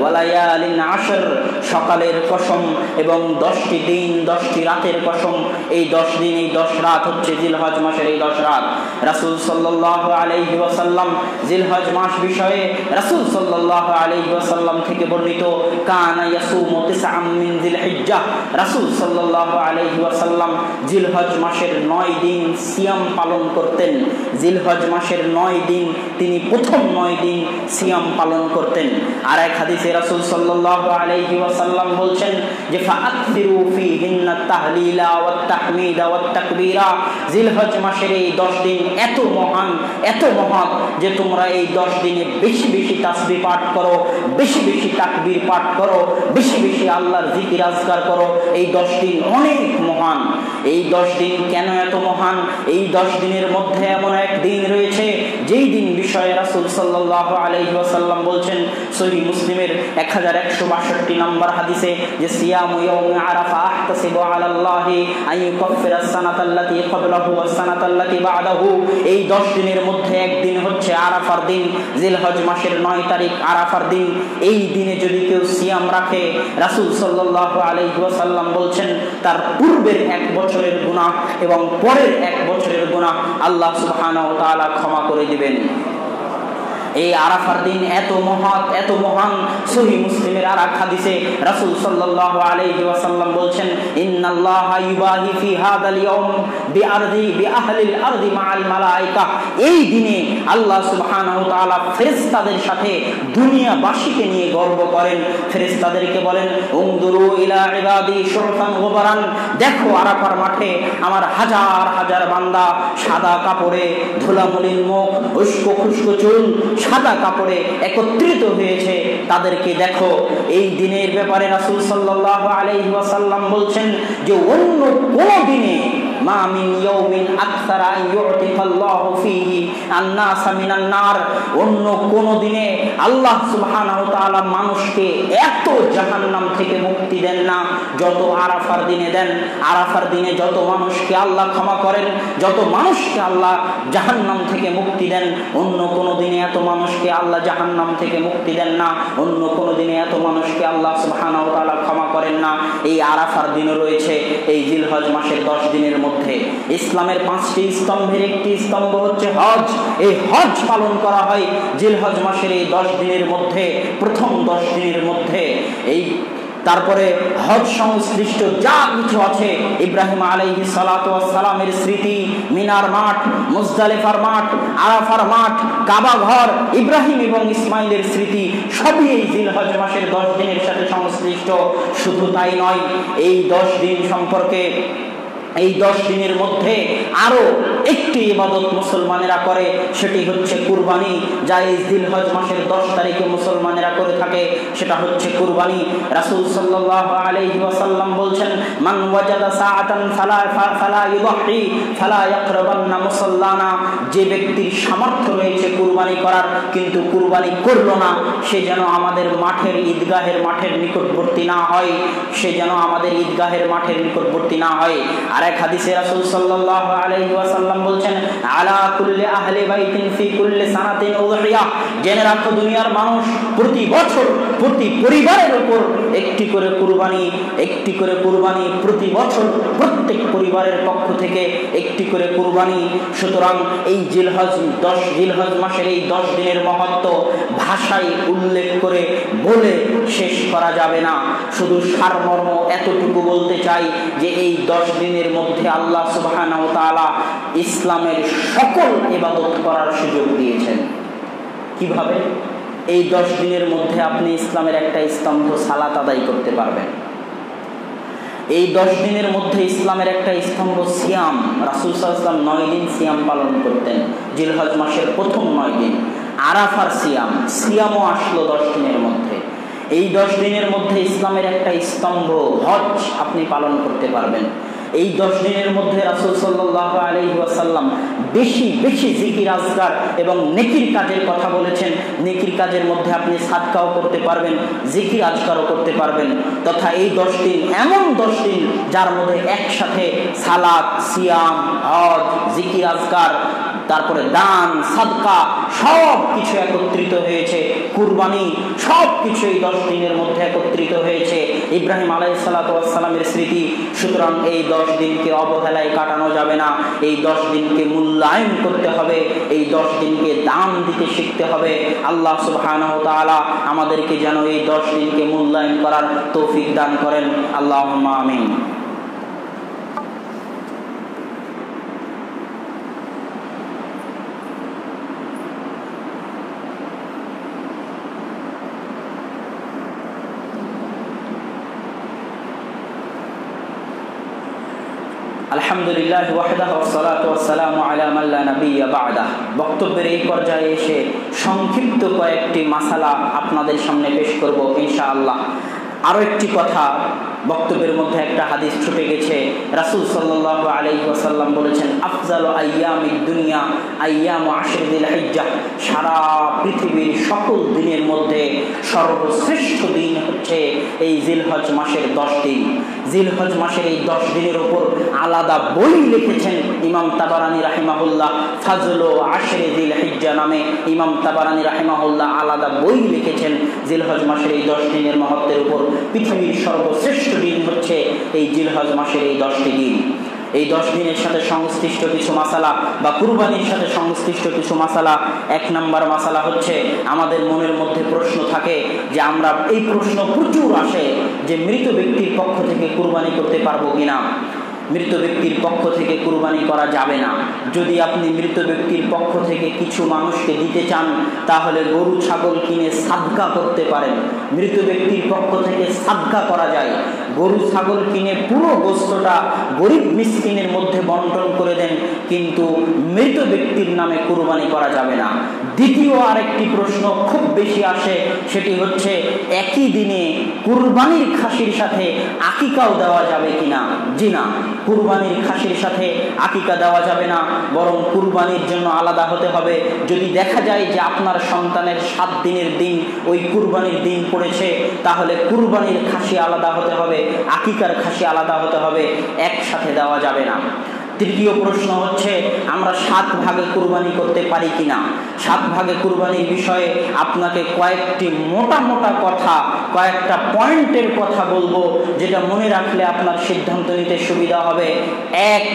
S1: ওয়ালায়ালিন আশর সকালের কসম এবং দশটি দিন, দশটি রাতের কসম। এই দশ দিন, এই দশ রাত হচ্ছে জিলহজ মাসের এই দশ রাত। রাসূল সাল্লাল্লাহু আলাইহি ওয়াসাল্লাম জিলহজ মাস বিষয়ে রাসূল সাল্লাল্লাহু আলাইহি ওয়াসাল্লাম থেকে বর্ণিত, কানা ইয়াসুমু তিসআম জিলহিজ্জাহ রাসূল সাল্লাল্লাহু আলাইহি ওয়াসাল্লাম জিলহজ মাসের 9 দিন সিয়াম পালন করতেন। জিলহজ মাসের 9 দিন তিনি প্রথম 9 দিন সিয়াম পালন করতেন। আর এক হাদিসে রাসূল সাল্লাল্লাহু আলাইহি ওয়াসাল্লাম বলছেন যে ফাআকসিরু ফীহিন্না তাহলিলা ওয়াত তাহমিদা ওয়াত তাকবীরা জিলহজ মাসের এই 10 দিন এত মহান, এত মহৎ যে, তোমরা এই 10 দিনে বেশি বেশি তাসবিহ পাঠ করো, বেশি বেশি তাকবীর পাঠ করো, বেশি বেশি আল্লাহর জিকির আজকার করো, এই 10 দিন অনেক মহান। এই 10 দিন কেন এত মহান? এই 10 দিনের মধ্যে এমন এক দিন রয়েছে, যেই দিন বিষয়ে রাসূল সাল্লাল্লাহু আলাইহি ওয়াসাল্লাম বলছেন সহিহ মুসলিমের 1162 নম্বর হাদিসে যে, সিয়ামু আরাফা আহতাসিবু আলাল্লাহি ওয়াস সানাতাল্লাতী বা'দাহু। এই 10 দিনের মধ্যে একদিন হচ্ছে আরাফার দিন, জিলহজ মাসের 9 তারিখ আরাফার দিন। এই দিনে যদি কেউ সিয়াম রাখে, রাসূল সাল্লাল্লাহু আলাইহি ওয়াসাল্লাম বলছেন, তার পূর্বের এক বছরের গুনাহ এবং পরের এক বছরের গুনাহ আল্লাহ তাআলা ক্ষমা করে দিবেন। এই আরাফার দিন এত মহৎ, এত মহান। সহি মুসলিমের আর এক হাদিসে রাসূল সাল্লাল্লাহু আলাইহি ওয়াসাল্লাম বলছেন, ইন্নাল্লাহা ইউবাহি ফি হাদাল ইয়াউম বিআরদি, বিআহলিল আরদি মাআল মালায়েকা। এই দিনে আল্লাহ সুবহানাহু ওয়া তাআলা ফেরেশতাদের সাথে দুনিয়াবাসীকে নিয়ে গর্ব করেন। ফেরেশতাদেরকে বলেন উনদুরু ইলা ইবাদি শুরফান গুবারান। দেখো আরাফার মাঠে আমার হাজার হাজার বান্দা সাদা কাপড়ে ধুলামলিন মুখ উস্কো খুস্কো চুল সাদা কাপড়ে একত্রিত হয়েছে। তাদেরকে দেখো, এই দিনের ব্যাপারে রাসুল সাল্লাহ আলাইহি ওয়াসাল্লাম বলছেন যে অন্য কোনো দিনে মা মিন ইয়াউমিন আকসারা ইউতিকাল্লাহু ফীহি আন-নাস মিনান নার। অন্য কোন দিনে আল্লাহ সুবহানাহু তাআলা মানুষকে এত জাহান্নাম থেকে মুক্তি দেন না, যত আরাফার দিনে দেন। আরাফার দিনে যত মানুষকে আল্লাহ ক্ষমা করেন, যত মানুষকে আল্লাহ জাহান্নাম থেকে মুক্তি দেন। অন্য কোন দিনে এত মানুষকে আল্লাহ জাহান্নাম থেকে মুক্তি দেন না, অন্য কোন দিনে এত মানুষকে আল্লাহ সুবহানাহু তাআলা ক্ষমা করেন না। এই আরাফার দিনও রয়েছে, এই জিলহজ মাসের 10 দিনের মধ্যে ইসলামের পাঁচটি স্তম্ভের একটি স্তম্ভ হচ্ছে হজ। এই হজ পালন করা হয় জিলহজ মাসের এই 10 দিনের মধ্যে, প্রথম 10 দিনের মধ্যে। এই তারপরে হজ সংশ্লিষ্ট যা কিছু আছে, ইব্রাহিম আলাইহি সালামের স্মৃতি, মিনার মাঠ, মুজদালিফার মাঠ, আরাফার মাঠ, কাবা ঘর, ইব্রাহিম এবং ইসমাইলের স্মৃতি, সবই এই জিলহজ মাসের দশ দিনের সাথে সংশ্লিষ্ট। শুধু তাই নয়, এই দশ দিন সম্পর্কে এই দশ দিনের মধ্যে আরও একটি ইবাদত মুসলমানেরা করে, সেটি হচ্ছে কুরবানি। যা এই দিলহজ মাসের দশ তারিখে মুসলমানেরা করে থাকে, সেটা হচ্ছে কুরবানি। রাসূল সাল্লাল্লাহু আলাইহি ওয়াসাল্লাম বলছেন, মান ওয়াজাদা যে ব্যক্তির সামর্থ্য রয়েছে কুরবানি করার, কিন্তু কুরবানি করল না, সে যেন আমাদের মাঠের ঈদগাহের মাঠের নিকটবর্তী না হয়, সে যেন আমাদের ঈদগাহের মাঠের নিকটবর্তী না হয়। এক হাদিসে রাসূল সাল্লাল্লাহু আলাইহি ওয়াসাল্লাম বলছেন, আলা কুল্লি আহলি বাইতিন ফি কুল্লি সানাতিন উযহিয়া জেনে রাখো, দুনিয়ার মানুষ প্রতি বছর, প্রতি পরিবারের উপর একটি করে কুরবানি, একটি করে কুরবানি প্রতি বছর প্রত্যেক পরিবারের পক্ষ থেকে একটি করে কুরবানি। সুতরাং এই জিলহজ, দশ জিলহজ মাসের এই দশ দিনের মহত্ব ভাষায় উল্লেখ করে বলে শেষ করা যাবে না। শুধু সারমর্ম এতটুকু বলতে চাই যে এই দশ দিনের মধ্যে আল্লাহ সুবহানাহু ইসলামের সকল ইবাদত করার সুযোগ দিয়েছেন। কীভাবে? এই দশ দিনের মধ্যে আপনি ইসলামের একটা স্তম্ভ সালাত আদায় করতে পারবেন। এই দশ দিনের মধ্যে ইসলামের একটা স্তম্ভ সিয়াম, রাসুল সাল্লাম নয় দিন সিয়াম পালন করতেন, জিলহজ মাসের প্রথম নয় দিন। আরাফার সিয়াম, সিয়ামও আসলো দশ দিনের মধ্যে। এই দশ দিনের মধ্যে ইসলামের একটা স্তম্ভ হজ আপনি পালন করতে পারবেন। এই দশ দিনের মধ্যে রাসুল সাল্লাহ আলহিহাসাল্লাম বেশি বেশি জিকির আজগার এবং নেকির কাজের কথা বলেছেন। নেকির কাজের মধ্যে আপনি সাদকাও করতে পারবেন, জিকির আজগারও করতে পারবেন। তথা এই দশ দিন এমন দশ দিন যার মধ্যে একসাথে সালাদ সিয়াম, হজ, জিকির আজগার তারপরে দান, সাদকা, সব কিছু একত্রিত হয়েছে। কুরবানি, সব কিছু এই দশ দিনের মধ্যে একত্রিত হয়েছে। ইব্রাহিম আলাই সালাতামের স্মৃতি, সুতরাং এই দশ দিনকে অবহেলায় কাটানো যাবে না। এই দশ দিনকে মূল্যায়ন করতে হবে। এই দশ দিনকে দান দিতে শিখতে হবে। আল্লাহ সুবহান আমাদেরকে যেন এই দশ দিনকে মূল্যায়ন করার তৌফিক দান করেন। আল্লাহ আমিন। বক্তব্যের এই পর্যায়ে এসে সংক্ষিপ্ত কয়েকটি আপনাদের সামনে পেশ ইনশাআল্লাহ। একটি কথা, বক্তব্যের মধ্যে একটা হাদিস ছুটে গেছে। বলেছেন, আফজাল দুনিয়া সারা পৃথিবীর সকল দিনের মধ্যে সর্বশ্রেষ্ঠ দিন হচ্ছে এই জিলহজ মাসের দশ দিন। জিলহজ মাসের এই দশ দিনের ওপর আলাদা বই লিখেছেন ইমাম তাবারানি রাহিমাহুল্লাহ। ফাজল আশরে জিল হিজ্জা নামে ইমাম তাবারানি রাহিমাহুল্লাহ আলাদা বই লিখেছেন জিলহজ মাসের এই দশ দিনের মহত্বের উপর। পৃথিবীর সর্বশ্রেষ্ঠ দিন হচ্ছে এই জিলহজ মাসের এই দশটি দিন। এই দশ দিনের সাথে সংশ্লিষ্ট কিছু মাসালা বা কুরবানির সাথে সংশ্লিষ্ট কিছু মাসালা, এক নাম্বার মাসালা হচ্ছে আমাদের মনের মধ্যে প্রশ্ন থাকে যে আমরা এই প্রশ্ন প্রচুর আসে যে মৃত ব্যক্তির পক্ষ থেকে কুরবানি করতে পারব কিনা? মৃত ব্যক্তির পক্ষ থেকে কুরবানি করা যাবে না। যদি আপনি মৃত ব্যক্তির পক্ষ থেকে কিছু মানুষকে দিতে চান, তাহলে গরু, ছাগল কিনে সাদকা করতে পারেন। মৃত ব্যক্তির পক্ষ থেকে সাদকা করা যায়। গরু, ছাগল কিনে পুরো গোস্তটা গরিব মিসকিনের মধ্যে বন্টন করে দেন, কিন্তু মৃত ব্যক্তির নামে কুরবানি করা যাবে না। দ্বিতীয় আরেকটি প্রশ্ন খুব বেশি আসে, সেটি হচ্ছে, একই দিনে কুরবানির খাসির সাথে আকিকাও দেওয়া যাবে কিনা? জি না, কুরবানির খাসির সাথে আকিকা দেওয়া যাবে না, বরং কুরবানির জন্য আলাদা হতে হবে। যদি দেখা যায় যে আপনার সন্তানের সাত দিনের দিন ওই কুরবানির দিন পড়েছে, তাহলে কুরবানির খাসি আলাদা হতে হবে। আকিকার খাসি আলাদা হতে হবে, একসাথে দেওয়া যাবে না। তৃতীয় প্রশ্ন হচ্ছে, আমরা সাত ভাগে কুরবানি করতে পারি কিনা? সাত ভাগে কুরবানির বিষয়ে আপনাকে কয়েকটি মোটা মোটা কথা, কয়েকটা পয়েন্টের কথা বলব, যেটা মনে রাখলে আপনার সিদ্ধান্ত নিতে সুবিধা হবে। এক,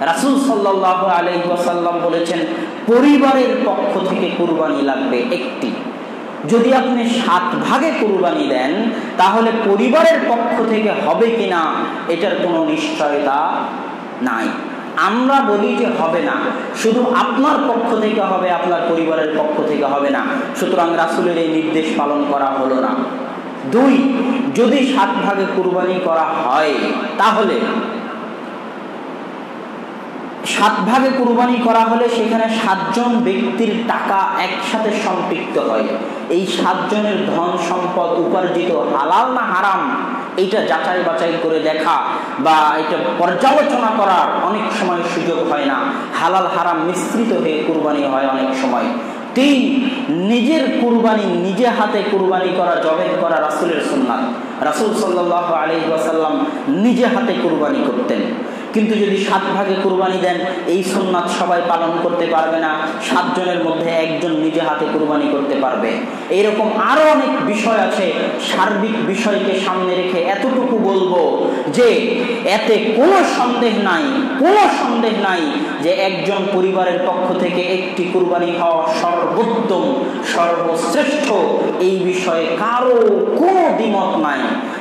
S1: রাসুল সাল্লাহ আলহিসাল্লাম বলেছেন, পরিবারের পক্ষ থেকে কুরবানি লাগবে একটি। যদি আপনি সাত ভাগে কোরবানি দেন, তাহলে পরিবারের পক্ষ থেকে হবে কিনা, এটার কোনো নিশ্চয়তা নাই। আমরা বলি যে হবে না, শুধু আপনার পক্ষ থেকে হবে, আপনার পরিবারের পক্ষ থেকে হবে না। সুতরাং রাসুলের এই নির্দেশ পালন করা হলো না। দুই, যদি সাত ভাগে কোরবানি করা হয়, তাহলে সাত ভাগে কুরবানি করা হলে সেখানে সাতজন ব্যক্তির টাকা একসাথে সম্পৃক্ত হয়। এই সাতজনের ধন সম্পদ উপার্জিত হালাল না হারাম, এটা যাচাই বাছাই করে দেখা বা এটা পর্যালোচনা করার অনেক সময় সুযোগ হয় না। হালাল হারাম মিশ্রিত হয়ে কুরবানি হয় অনেক সময়। তিন, নিজের কুরবানি নিজে হাতে কুরবানি করা জবেদ করা রাসুলের সুন্নাত। রাসুল সাল্লাহ আলী ওয়াসাল্লাম নিজে হাতে কুরবানি করতেন। কিন্তু যদি সাত ভাগে কুরবানি দেন, এই সোননাথ সবাই পালন করতে পারবে না। সাতজনের মধ্যে একজন নিজে হাতে কুরবানি করতে পারবে। এইরকম আরও অনেক বিষয় আছে, সার্বিক বিষয়কে সামনে রেখে এতটুকু বলব যে, এতে কোনো সন্দেহ নাই, কোনো সন্দেহ নাই যে একজন পরিবারের পক্ষ থেকে একটি কুরবানি হওয়া সর্বোত্তম, সর্বশ্রেষ্ঠ। এই বিষয়ে কারও কোনো দ্বিমত নাই।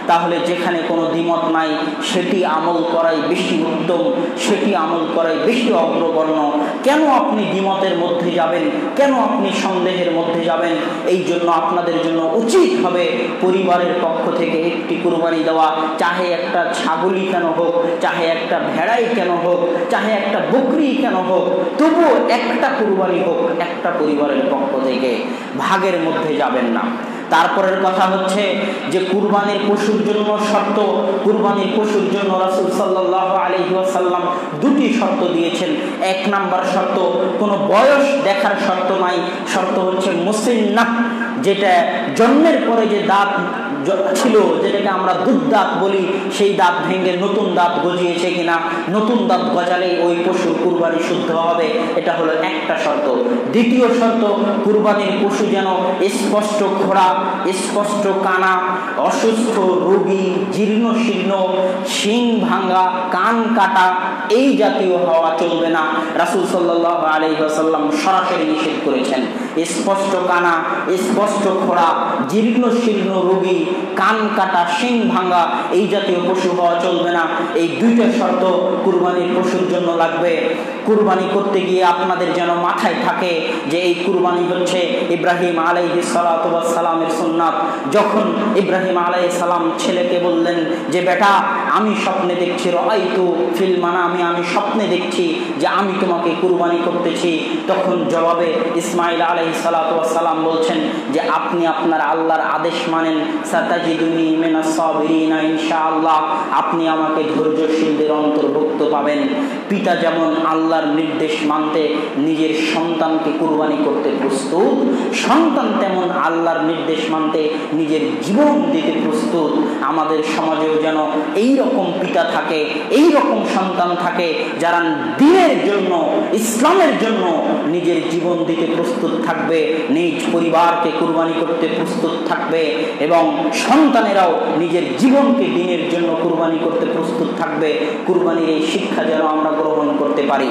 S1: তাহলে যেখানে কোনো দ্বিমত নাই, সেটি আমল করাই বেশি উত্তম, সেটি আমল করাই বেশি অগ্রগণ্য। কেন আপনি দ্বিমতের মধ্যে যাবেন? কেন আপনি সন্দেহের মধ্যে যাবেন? এই জন্য আপনাদের জন্য উচিত হবে পরিবারের পক্ষ থেকে একটি কুরবানি দেওয়া। চাহে একটা ছাগলই কেন হোক, চাহে একটা ভেড়াই কেন হোক, চাহে একটা বকরি কেন হোক, তবুও একটা কুরবানি হোক একটা পরিবারের পক্ষ থেকে। ভাগের মধ্যে যাবেন না। তারপরের কথা হচ্ছে যে কুরবানির পশুর জন্য শর্ত, কুরবানির পশুর জন্য রাসুল সাল্লাহ আলি আসাল্লাম দুটি শর্ত দিয়েছেন। এক নাম্বার শর্ত, কোনো বয়স দেখার শর্ত নাই। শর্ত হচ্ছে মুসিন্না যেটা জন্মের পরে যে দাঁত ছিল, যেটাকে আমরা দুধ দাঁত বলি, সেই দাঁত ভেঙে নতুন দাঁত গজিয়েছে কিনা, নতুন দাঁত গজালে ওই পশুর কুরবানি শুদ্ধ হবে, এটা হলো একটা শর্ত। দ্বিতীয় শর্ত, কুরবানির পশু যেন স্পষ্ট খোড়া স্পষ্ট কানা, অসুস্থ, রোগী, জীর্ণ, শীর্ণ, শিং ভাঙ্গা, কান কাটা, এই জাতীয় হওয়া চলবে না। রাসুল সাল্লাহ আলহিহাসাল্লাম সরাসরি নিষেধ করেছেন, স্পষ্ট কানা, স্পষ্ট খোড়া জীর্ণ, শীর্ণ, রোগী কান কাটা, শিং ভাঙ্গা এই জাতীয় পশু হওয়া চলবে না। এই দুইটা শর্ত কুরবানির পশুর জন্য লাগবে। কুরবানি করতে গিয়ে আপনাদের যেন মাথায় থাকে যে এই কুরবানি হচ্ছে ইব্রাহিম আলাইহি সালামের সুন্নাত। যখন ইব্রাহিম আলাই সালাম ছেলেকে বললেন যে, বেটা, আমি স্বপ্নে দেখছি রয়তু ফিল মানা আমি আমি স্বপ্নে দেখছি যে আমি তোমাকে কুরবানি করতেছি। তখন জবাবে ইসমাইল আলাইহি সালাম বলছেন যে, আপনি আপনার আল্লাহর আদেশ মানেন আপনি আমাকে ধৈর্যশীলদের অন্তর্ভুক্ত পাবেন। পিতা যেমন আল্লাহর নির্দেশ মানতে নিজের সন্তানকে কুরবানি করতে প্রস্তুত, সন্তান তেমন আল্লাহর নির্দেশ মানতে নিজের জীবন দিতে প্রস্তুত। আমাদের সমাজেও যেন এই রকম পিতা থাকে এই রকম সন্তান থাকে, যারা দিনের জন্য, ইসলামের জন্য নিজের জীবন দিতে প্রস্তুত থাকবে, নিজ পরিবারকে কুরবানি করতে প্রস্তুত থাকবে এবং সন্তানেরাও নিজের জীবনকে দিনের জন্য কুরবানি করতে প্রস্তুত থাকবে। কুরবানির এই শিক্ষা যেন আমরা গ্রহণ করতে পারি।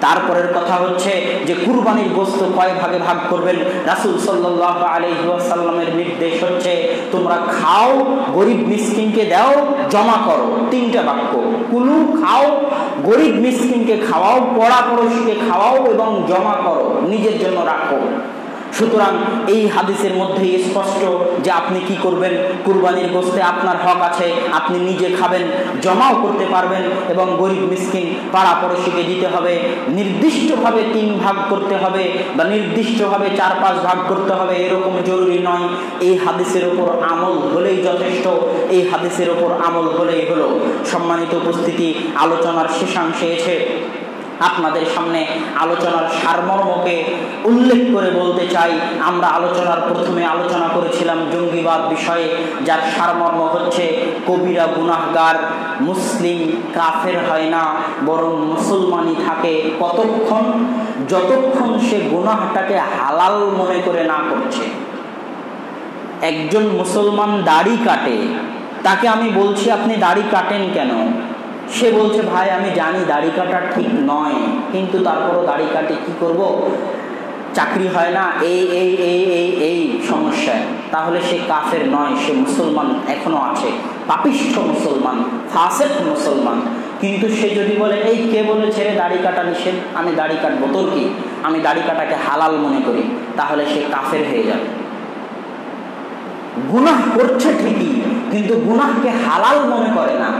S1: তারপরের কথা হচ্ছে যে কুরবানির বস্তু কয় ভাগে ভাগ করবেন? রাসুল সাল্লাহ আলহিহাসাল্লামের নির্দেশ হচ্ছে, তোমরা খাও, গরিব মিসকিনকে দাও, জমা করো। তিনটা বাক্য। কুলু, খাও, গরিব মিসকিনকে খাওয়াও, পড়া পড়োশিকে খাওয়াও এবং জমা করো। নিজের জন্য রাখো। সুতরাং এই হাদিসের মধ্যে স্পষ্ট যে আপনি কি করবেন, কুরবানির গোস্তে আপনার হক আছে, আপনি নিজে খাবেন, জমাও করতে পারবেন এবং গরিব মিসকিন পাড়া পড়োশিকে দিতে হবে, নির্দিষ্টভাবে তিন ভাগ করতে হবে বা নির্দিষ্টভাবে চার পাঁচ ভাগ করতে হবে এরকম জরুরি নয়। এই হাদিসের ওপর আমল হলেই যথেষ্ট, এই হাদিসের ওপর আমল হলেই হলো। সম্মানিত উপস্থিতি, আলোচনার শেষাংশে এসে আপনাদের সামনে আলোচনার সারমর্মকে উল্লেখ করে বলতে চাই। আমরা আলোচনার প্রথমে আলোচনা করেছিলাম জঙ্গিবাদ বিষয়ে, যার সারমর্ম হচ্ছে কবিরা গুনাহগার, মুসলিম কাফের হয় না, বরং মুসলমানই থাকে কতক্ষণ? যতক্ষণ সে গুনাহটাকে হালাল মনে করে না করছে। একজন মুসলমান দাড়ি কাটে, তাকে আমি বলছি আপনি দাড়ি কাটেন কেন? সে বলছে, ভাই, আমি জানি দাড়ি কাটা ঠিক নয়, কিন্তু তারপরও দাড়ি কাটে কি করব? চাকরি হয় না, এই এই এই এই এই সমস্যায়। তাহলে সে কাফের নয়, সে মুসলমান এখনও আছে। পাপিষ্ঠ মুসলমান, ফাসেক মুসলমান। কিন্তু সে যদি বলে, এই কে বলে ছেড়ে দাড়ি কাটা নিষেধ? আমি দাড়ি কাটবো তোর কি? আমি দাড়ি কাটাকে হালাল মনে করি। তাহলে সে কাফের হয়ে যাবে। গুনাহ করছে ঠিকই কিন্তু গুনাহকে হালাল মনে করে না।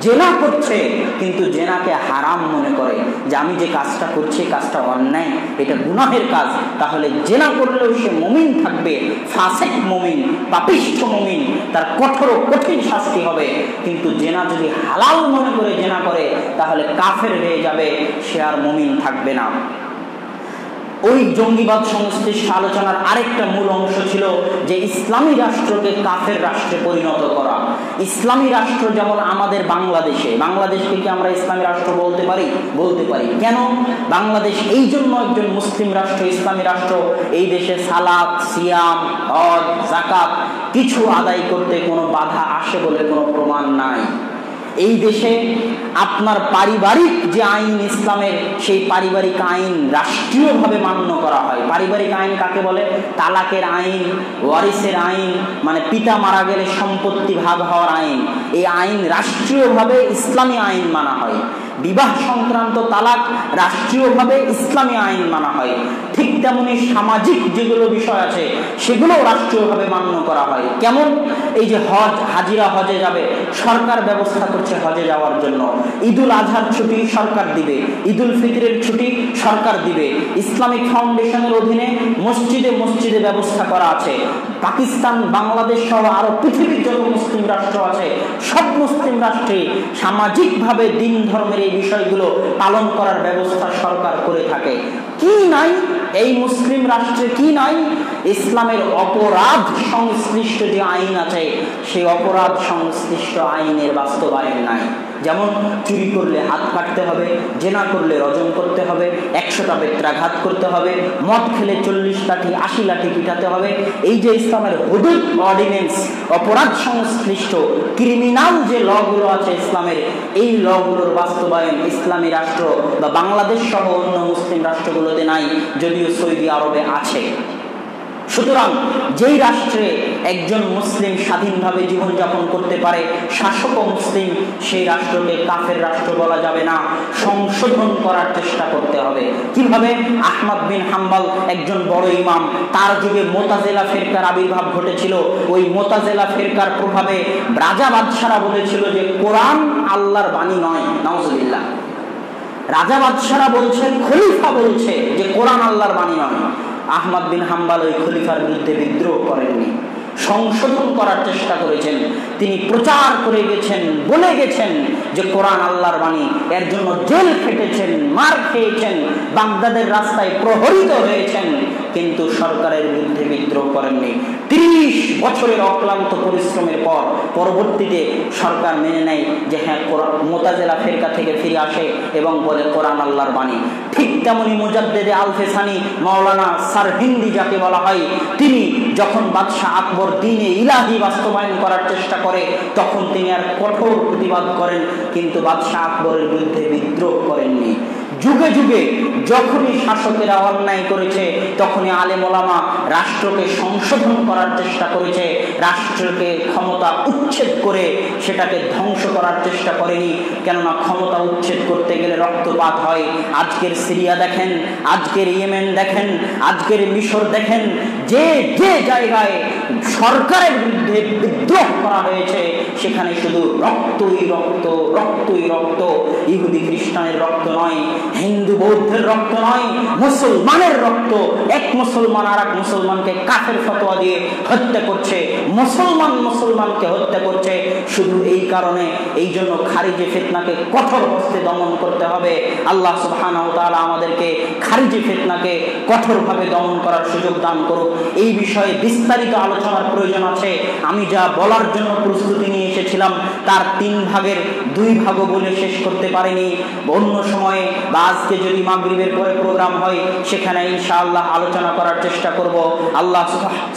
S1: জেনা করছে, কিন্তু জেনাকে হারাম মনে করে। যে আমি যে কাজটা করছি কাজটা অন্যায়, এটা গুনাহের কাজ। তাহলে জেনা করলেও সে মমিন থাকবে, ফাসেক মমিন, পাপিষ্ঠ মমিন, তার কঠোর কঠিন শাস্তি হবে। কিন্তু জেনা যদি হালাল মনে করে, জেনা করে, তাহলে কাফের হয়ে যাবে, সে আর মমিন থাকবে না। ওই জঙ্গিবাদ সংশ্লিষ্ট আলোচনার আরেকটা মূল অংশ ছিল যে ইসলামী রাষ্ট্রকে কাফের রাষ্ট্রে পরিণত করা। ইসলামী রাষ্ট্র যেমন আমাদের বাংলাদেশে, বাংলাদেশকে কি আমরা ইসলামী রাষ্ট্র বলতে পারি? বলতে পারি। কেন? বাংলাদেশ এই জন্য একজন মুসলিম রাষ্ট্র, ইসলামী রাষ্ট্র, এই দেশে সালাদ সিয়াম, হজ জাকাত কিছু আদায় করতে কোনো বাধা আসে বলে কোনো প্রমাণ নাই। এই দেশে আপনার পারিবারিক যে আইন ইসলামের, সেই পারিবারিক আইন রাষ্ট্রীয়ভাবে মান্য করা হয়। পারিবারিক আইন কাকে বলে? তালাকের আইন, ওয়ারিসের আইন মানে পিতা মারা গেলে সম্পত্তি ভাগ হওয়ার আইন। এই আইন রাষ্ট্রীয়ভাবে ইসলামী আইন মানা হয়। বিবাহ সংক্রান্ত তালাক রাষ্ট্রীয়ভাবে ইসলামী আইন মানা হয়। ঠিক তেমনি সামাজিক যেগুলো বিষয় আছে সেগুলো রাষ্ট্রীয়ভাবে মান্য করা হয়। কেমন? এই যে হজ, হাজিরা হজে যাবে, সরকার ব্যবস্থা করছে হজে যাওয়ার জন্য। ঈদুল আজহার ছুটি সরকার দিবে, ঈদুল ফিতরের ছুটি সরকার দিবে। ইসলামিক ফাউন্ডেশনের অধীনে মসজিদে মসজিদে ব্যবস্থা করা আছে। পাকিস্তান, বাংলাদেশ সহ আরও পৃথিবীর যত মুসলিম রাষ্ট্র আছে, সব মুসলিম রাষ্ট্রে সামাজিকভাবে দিন ধর্মের এই বিষয়গুলো পালন করার ব্যবস্থা সরকার করে থাকে। কি নাই? এই মুসলিম রাষ্ট্রে কি নাই? ইসলামের অপরাধ সংশ্লিষ্ট যে আইন আছে, সেই অপরাধ সংশ্লিষ্ট আইনের বাস্তবায়ন নাই। যেমন চুরি করলে হাত কাটতে হবে, জেনা করলে রজন করতে হবে, একশোটা বেত্রাঘাত করতে হবে, মদ খেলে চল্লিশ লাঠি আশি লাঠি পিঠাতে হবে। এই যে ইসলামের হুদুদ অর্ডিনেন্স অপরাধ সংশ্লিষ্ট, ক্রিমিনাল যে লগুলো আছে ইসলামের, এই লগুলোর বাস্তবায়ন ইসলামী রাষ্ট্র বা বাংলাদেশ সহ অন্য মুসলিম রাষ্ট্রগুলোতে নাই, যদিও সৌদি আরবে আছে। সুতরাং যেই রাষ্ট্রে একজন মুসলিম স্বাধীনভাবে জীবনযাপন করতে পারে শাসক মুসলিম, সেই রাষ্ট্রকে কাফের রাষ্ট্র বলা যাবে না। সংশোধন করার চেষ্টা করতে হবে। কীভাবে? আহমদ বিন হাম্বাল একজন বড় ইমাম, তার যুগে মোতাজেলা ফেরকার আবির্ভাব ঘটেছিল। ওই মোতাজেলা ফেরকার প্রভাবে রাজা বাদশারা বলেছিল যে, কোরআন আল্লাহর বাণী নয়। নওয়াজুবিল্লাহ রাজা বাদশারা বলছে, খলিফা বলছে যে, কোরআন আল্লাহর বাণী নয়। আহমদ বিন হাম্বাল ওই খলিফার বিরুদ্ধে বিদ্রোহ করেননি, সংশোধন করার চেষ্টা করেছেন, তিনি প্রচার করে গেছেন, বলে গেছেন যে কোরআন আল্লাহর বাণী, এর জন্য জেল খেটেছেন, মার খেয়েছেন, বাগদাদের রাস্তায় প্রহরিত হয়েছেন কিন্তু সরকারের বিরুদ্ধে বিদ্রোহ করেননি। তিরিশ বছরের অক্লান্ত পরিশ্রমের পর পরবর্তীতে সরকার মেনে নেয় যে হ্যাঁ মোতাজেলা ফেরকা থেকে ফিরে আসে এবং বলে কোরআন আল্লাহর বাণী। ঠিক তেমনি মুজাদ্দেদে আলফেসানি, মাওলানা সার হিন্দি যাকে বলা হয়, তিনি যখন বাদশাহ আকবর দিনে ইলাহি বাস্তবায়ন করার চেষ্টা করে, তখন তিনি আর কঠোর প্রতিবাদ করেন, কিন্তু বাদশাহ আকবরের বিরুদ্ধে বিদ্রোহ করেননি। যুগে যুগে যখনই শাসকেরা অন্যায় করেছে, তখনই আলেম ওলামা রাষ্ট্রকে সংশোধন করার চেষ্টা করেছে, রাষ্ট্রকে ক্ষমতা উচ্ছেদ করে সেটাকে ধ্বংস করার চেষ্টা করেনি। কেননা ক্ষমতা উচ্ছেদ করতে গেলে রক্তপাত হয়। আজকের সিরিয়া দেখেন, আজকের ইয়েমেন দেখেন, আজকের মিশর দেখেন, যে যে জায়গায় সরকারের বিরুদ্ধে বিদ্রোহ করা হয়েছে, সেখানে শুধু রক্তই রক্ত রক্তই রক্ত। ইহুদি খ্রিস্টানের রক্ত নয় হিন্দু বৌদ্ধের রক্ত নয়, মুসলমানের রক্ত। এক মুসলমান আর এক মুসলমানকে কাফের ফতোয়া দিয়ে হত্যা করছে। মুসলমান মুসলমানকে হত্যা করছে। শুধু এই কারণে, এই জন্য খারিজি ফিতনাকে কঠোর হস্তে দমন করতে হবে। আল্লাহ সুবহানাহু তাআলা আমাদেরকে খারিজি ফিতনাকে কঠোরভাবে দমন করার সুযোগ দান করুক। এই বিষয়ে বিস্তারিত আলোচনার প্রয়োজন আছে। আমি যা বলার জন্য প্রস্তুতি নিয়ে এসেছিলাম, তার তিন ভাগের দুই ভাগও বলে শেষ করতে পারিনি। অন্য সময়ে বা আজকে যদি মাগরিবের পরে প্রোগ্রাম হয়, সেখানে ইনশাআল্লাহ আলোচনা করার চেষ্টা করব। আল্লাহ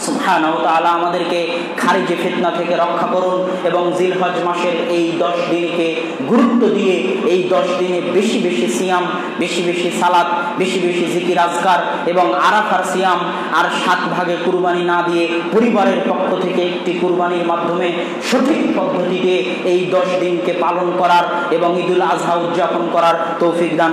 S1: সুবহানাহু তাআলা আমাদেরকে খারিজি ফিতনা থেকে রক্ষা করুন এবং জিলহজ মাসের এই দশ দিনকে গুরুত্ব দিয়ে এই দশ দিনে বেশি বেশি সিয়াম, বেশি বেশি সালাত, বেশি বেশি জিকির আজকার এবং আরাফার সিয়াম আর সাত ভাগে কুরবানি না দিয়ে পরিবারের পক্ষ থেকে একটি কুরবানির মাধ্যমে সঠিক পদ্ধতিতে এই দশ দিনকে পালন করার এবং ঈদুল আজহা উদযাপন করার তৌফিক দান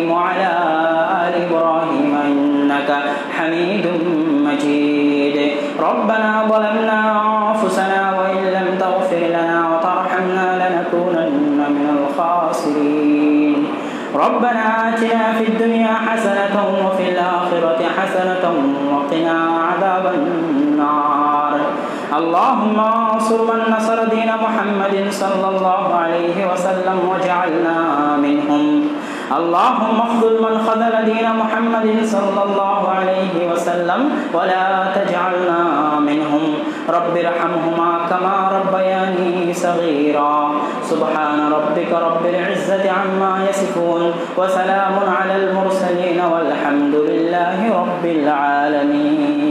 S1: ربنا ظلمنا أنفسنا وإن لم تغفر لنا وترحمنا لنكونن من الخاسرين. ربنا آتنا في الدنيا حسنة وفي الآخرة حسنة وقنا عذاب النار. اللهم انصر من نصر دين محمد صلى الله عليه وسلم واجعلنا منهم. اللهم اخذل من خذل دين محمد صلى الله عليه وسلم ولا تجعلنا منهم. رب ارحمهما كما ربياني صغيرا. سبحان ربك رب العزة عما يصفون وسلام على المرسلين والحمد لله رب العالمين.